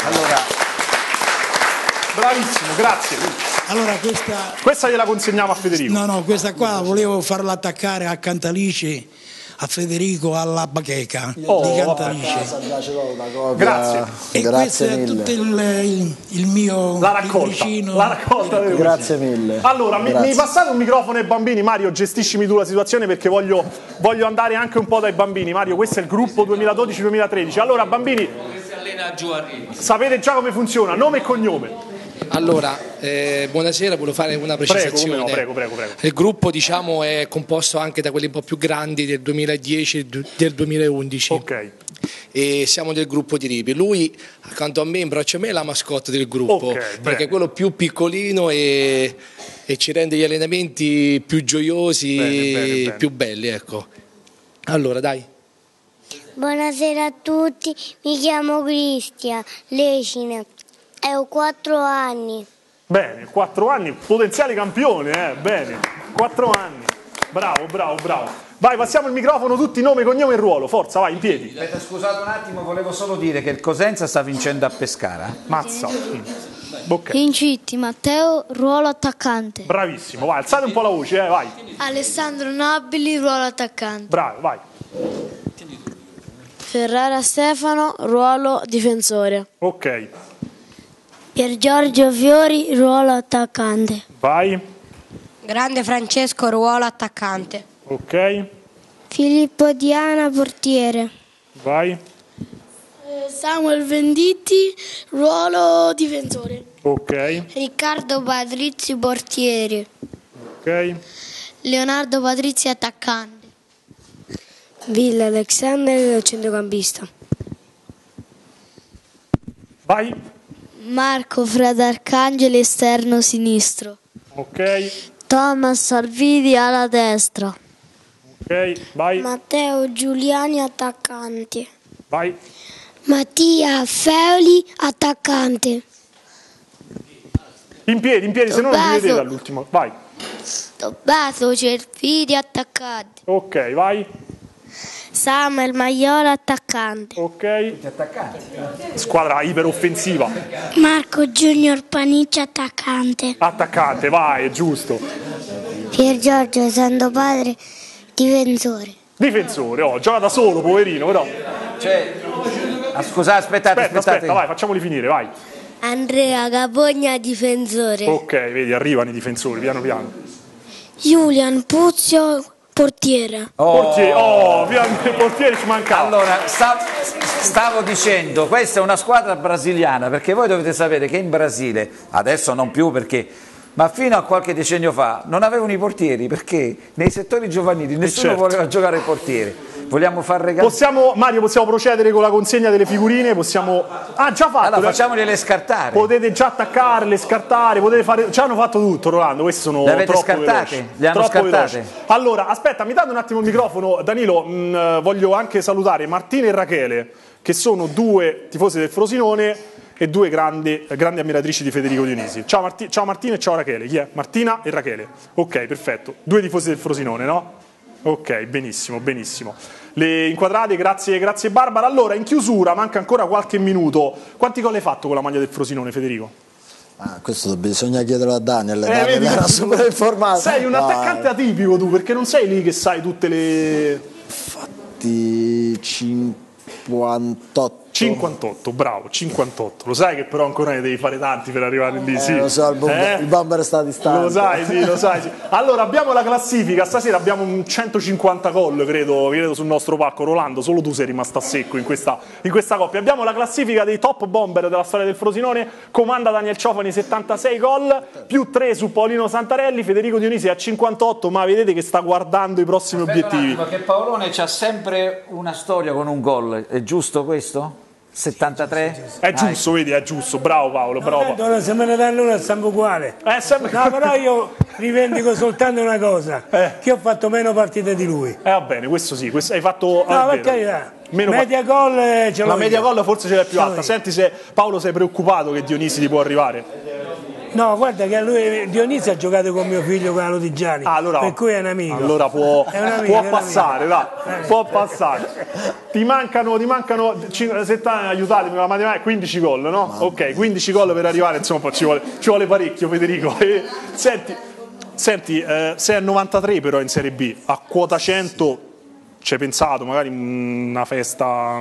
Allora, Bravissimo, grazie. Allora questa Questa gliela consegniamo a Federico. No, no, questa qua volevo farla attaccare a Cantalice, a Federico, alla bacheca Oh, di. Cantalice. Casa. Grazie. E questo Grazie è mille. tutto il, il- il mio La raccolta, la raccolta Grazie mille. Allora, mi, Grazie. mi passate un microfono ai bambini, Mario, gestiscimi tu la situazione perché voglio, voglio andare anche un po' dai bambini. Mario, questo è il gruppo 2012-2013. Allora, bambini, sapete già come funziona, nome e cognome. Allora, eh, buonasera, volevo fare una Prego, precisazione. no, prego, prego, prego. Il gruppo diciamo, è composto anche da quelli un po' più grandi del 2010 e del 2011 Ok, e siamo del gruppo di Ripi. Lui accanto a me, in braccio a me, è la mascotte del gruppo Ok, perché bene. è quello più piccolino e, e ci rende gli allenamenti più gioiosi Bene, bene, e più belli. Ecco. Allora, dai. Buonasera a tutti, mi chiamo Cristian Lecine e ho 4 anni. bene, 4 anni, potenziale campione, eh, bene, 4 anni. Bravo, bravo, bravo. Vai, passiamo il microfono, tutti nome, cognome e ruolo. Forza, vai, in piedi. aspetta, scusate un attimo, volevo solo dire che il Cosenza sta vincendo a Pescara. Mazza. Ok, Incitti, Matteo, ruolo attaccante. bravissimo, vai, alzate un po' la voce, eh, vai. Alessandro Nobili, ruolo attaccante. Bravo, vai. Ferrara Stefano, ruolo difensore. Ok, Pier Giorgio Fiori, ruolo attaccante. vai. Grande Francesco, ruolo attaccante. Ok, Filippo Diana, portiere. vai. Samuel Venditti, ruolo difensore. Ok, Riccardo Patrizzi, portiere. ok. Leonardo Patrizzi, attaccante. Villa Alexander, centrocampista. Vai. Marco Fradarcangeli, esterno sinistro. Ok, Thomas Salvini, ala destra. ok, vai. Matteo Giuliani, attaccante. Vai. Mattia Feoli, attaccante. In piedi, in piedi, se no non vi Tommaso. vedete all'ultimo. Vai. Tommaso Cervini, attaccante. Ok, vai. Samuel Maiola, attaccante. Ok. Squadra iperoffensiva. Marco Junior Panicci, attaccante. Attaccante, vai, è giusto. Pier Giorgio Santo Padre, difensore. Difensore, oh, gioca da solo, poverino, però. Cioè, ah, scusate, aspettate, Aspetta, aspettate. aspetta, vai, facciamoli finire, vai. Andrea Capogna, difensore. Ok, vedi, arrivano i difensori, piano piano. Julian Puzio, portiere. Portiere, oh, il portiere ci mancava. Allora, sta- stavo dicendo, questa è una squadra brasiliana, perché voi dovete sapere che in Brasile, adesso non più perché Ma fino a qualche decennio fa non avevano i portieri perché nei settori giovanili nessuno certo. voleva giocare ai portieri. Vogliamo far regalare. Possiamo, Mario, possiamo procedere con la consegna delle figurine? Possiamo... Ah, già fatto! Allora facciamole scartare. Potete già attaccarle, scartare, potete fare... Ci hanno fatto tutto, Rolando, queste sono Le avete troppo scartate? veloci. Le hanno troppo scartate? veloci. Allora, aspetta, mi date un attimo il microfono. Danilo, mh, voglio anche salutare Martina e Rachele, che sono due tifosi del Frosinone e due grandi, grandi ammiratrici di Federico Dionisi. Ciao, Marti- ciao Martina e ciao Rachele. Chi è? Martina e Rachele. Ok, perfetto. Due tifosi del Frosinone, no? Ok, benissimo, benissimo. Le inquadrate, grazie, grazie Barbara. Allora, in chiusura, manca ancora qualche minuto. Quanti gol hai fatto con la maglia del Frosinone, Federico? Ah, questo bisogna chiederlo a Daniel, Eh, Daniel vedi, era super informato. Sei un No, attaccante atipico tu, perché non sei lì che sai tutte le... di 58. 58, bravo, 58. Lo sai che però ancora ne devi fare tanti per arrivare lì, Eh, sì. lo so, il bomber, Eh? il bomber sta distante. Lo sai, sì, lo sai. Sì. Allora, abbiamo la classifica. Stasera abbiamo un 150 gol, credo, credo, sul nostro pacco. Rolando, solo tu sei rimasto a secco in questa, in questa coppia. Abbiamo la classifica dei top bomber della storia del Frosinone. Comanda Daniel Ciofani 76 gol, più 3 su Paolino Santarelli. Federico Dionisi a 58, ma vedete che sta guardando i prossimi obiettivi. Perché Paolone c'ha sempre una storia con un gol, è giusto questo? 73? È giusto, vedi, è giusto. Bravo Paolo, bravo. Paolo. Allora, se me ne danno uno è sempre uguale. Eh, sempre- No, però io rivendico soltanto una cosa, che ho fatto meno partite di lui. Eh, va bene, questo sì, questo hai fatto... No, ah, è per carità. Meno media gol eh, ce l'ho La media io. gol forse ce l'hai più Ce alta. Senti se Paolo sei preoccupato che Dionisi ti può arrivare. No, guarda che lui, Dionisi ha giocato con mio figlio Carlo Tigiani, allora- per cui è un amico. Allora può, È un amico, può è un amico. passare, dai, Eh. può passare. Ti mancano, ti mancano cin- se t- aiutatemi con la matematica, 15 gol, no? Ok, 15 gol per arrivare, insomma, ci vuole, ci vuole parecchio Federico. E, senti, senti eh, sei a 93 però in Serie B, a quota 100 ci hai pensato, magari una festa...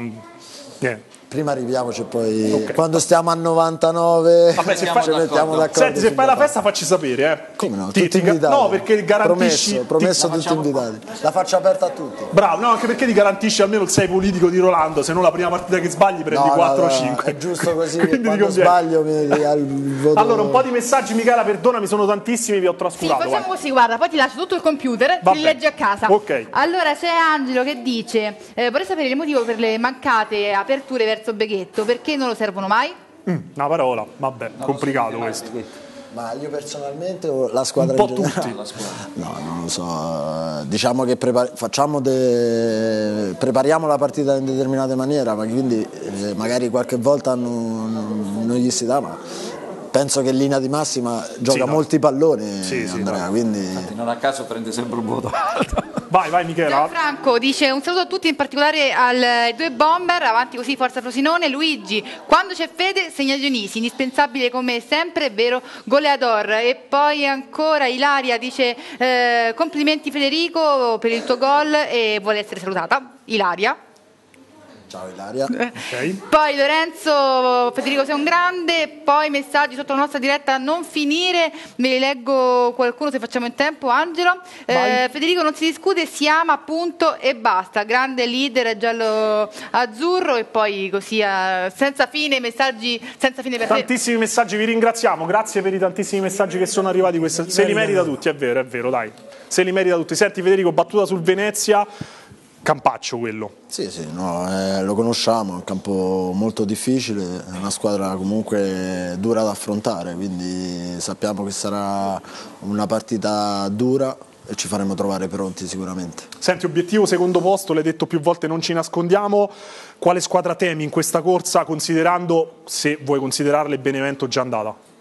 Niente. Prima arriviamoci poi quando stiamo a 99 Vabbè, se ci fai- mettiamo d'accordo. Senti, se fai la festa facci sapere, eh. Come no? Ti- Tutti ti invitati. no, perché garantisci- Promesso, promesso ti- tutti invitati. La faccio aperta a tutti. Bravo, no, anche perché ti garantisci almeno il 6 politico di Rolando, se no la prima partita che sbagli prendi No, 4 o no, no, 5. È giusto così, Quindi quando sbaglio mi voto. Allora, un po' di messaggi, Michela, perdonami, sono tantissimi, vi ho Sì, trascurato. facciamo vai. così, guarda, poi ti lascio tutto il computer, Va ti bene. leggi a casa. Ok. Allora c'è Angelo che dice: eh, Vorrei sapere il motivo per le mancate aperture verso Beghetto, perché non lo servono mai? Mm, una parola, vabbè, complicato questo. Ma io personalmente o la squadra Un po' in generale? tutti. No, non lo so. eh, Diciamo che prepar- facciamo de- prepariamo la partita in determinate maniere, ma quindi eh, magari qualche volta non, non- non gli si dà, ma penso che in linea di massima gioca no. molti palloni Sì, sì, Andrea, no. quindi Non a caso prende sempre un voto alto. Vai, vai, Michela. Franco dice un saluto a tutti, in particolare ai due bomber, avanti così, forza Frosinone. Luigi, quando c'è fede segna Dionisi, indispensabile come sempre, vero goleador. E poi ancora Ilaria dice eh, complimenti Federico per il tuo gol e vuole essere salutata. Ilaria. Ciao Ilaria. Poi Lorenzo, Federico sei un grande, poi messaggi sotto la nostra diretta non finire, me li leggo qualcuno se facciamo in tempo, Angelo. Eh, Federico non si discute, si ama appunto e basta, grande leader giallo azzurro e poi così eh, senza fine messaggi, senza fine per te. Tantissimi messaggi, vi ringraziamo, grazie per i tantissimi messaggi che sono arrivati. questa- Se li merita tutti, è vero, è vero, dai. Se li merita tutti. Senti Federico, battuta sul Venezia, campaccio quello. Sì, sì, no, eh, lo conosciamo, è un campo molto difficile, è una squadra comunque dura da affrontare, quindi sappiamo che sarà una partita dura e ci faremo trovare pronti sicuramente. Senti, obiettivo secondo posto, l'hai detto più volte, non ci nascondiamo. Quale squadra temi in questa corsa, considerando, se vuoi considerarle, Benevento già andata?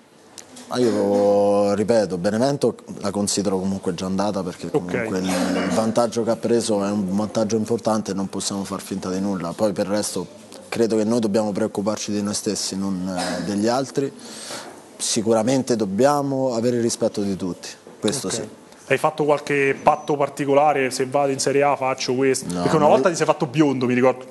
Ma io ripeto, Benevento la considero comunque già andata perché comunque il, il vantaggio che ha preso è un vantaggio importante e non possiamo far finta di nulla. Poi per il resto credo che noi dobbiamo preoccuparci di noi stessi, non eh, degli altri. Sicuramente dobbiamo avere il rispetto di tutti, questo Ok. sì. Hai fatto qualche patto particolare? Se vado in Serie A faccio questo? No, Perché una volta ti sei fatto biondo, mi ricordo.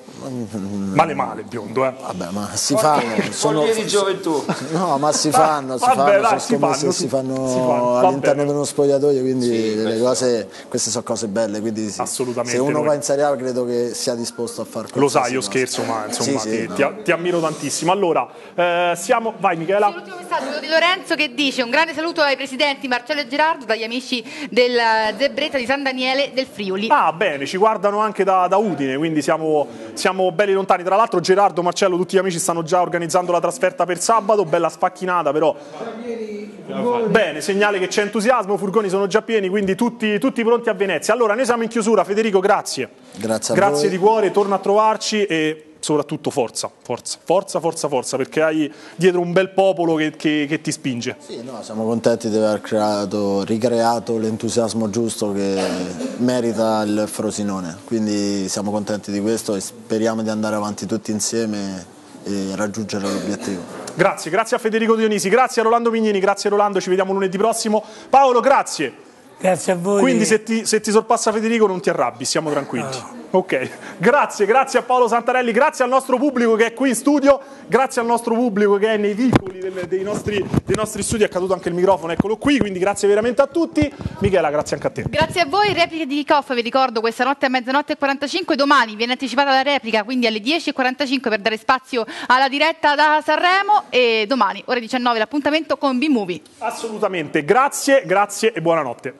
Male male biondo, eh. Vabbè, ma si fanno. Sono, di gioventù. no, ma si fanno, si Vabbè, fanno, dai, sono si fanno, si si- fanno, si fanno, all'interno bene. di uno spogliatoio, quindi Sì, cose, queste sono cose belle. Quindi sì, Assolutamente, se uno noi- va in Serie A credo che sia disposto a fare Lo sai, io cosa. scherzo, ma insomma Sì, sì, ti, no. ti- ti ammiro tantissimo. Allora, eh, siamo. Vai, Michela. L'ultimo messaggio di Lorenzo che dice un grande saluto ai presidenti Marcello e Gerardo dagli amici del Zebretta di San Daniele del Friuli. Ah, bene, ci guardano anche da, da Udine, quindi siamo, siamo belli lontani. Tra l'altro, Gerardo, Marcello, tutti gli amici stanno già organizzando la trasferta per sabato. Bella sfacchinata, però. Bene, segnale che c'è entusiasmo. Furgoni sono già pieni, quindi tutti, tutti pronti a Venezia. Allora, noi siamo in chiusura. Federico, grazie. Grazie a Grazie voi. di cuore, torna a trovarci e soprattutto forza, forza, forza, forza, forza, perché hai dietro un bel popolo che, che- che ti spinge. Sì, no, siamo contenti di aver creato, ricreato l'entusiasmo giusto che merita il Frosinone, quindi siamo contenti di questo e speriamo di andare avanti tutti insieme e raggiungere l'obiettivo. Grazie, grazie a Federico Dionisi, grazie a Rolando Mignini, grazie Rolando, ci vediamo lunedì prossimo. Paolo, grazie. Grazie a voi. Quindi se ti, se ti sorpassa Federico non ti arrabbi, siamo tranquilli. Ok, grazie, grazie a Paolo Santarelli, grazie al nostro pubblico che è qui in studio, grazie al nostro pubblico che è nei vicoli del- dei, nostri, dei nostri studi, è caduto anche il microfono, eccolo qui, quindi grazie veramente a tutti. Michela, grazie anche a te. Grazie a voi, repliche di kick-off, vi ricordo questa notte a mezzanotte e 45, domani viene anticipata la replica, quindi alle 10.45 per dare spazio alla diretta da Sanremo e domani ore 19 l'appuntamento con B-Movie. Assolutamente, grazie, grazie e buonanotte.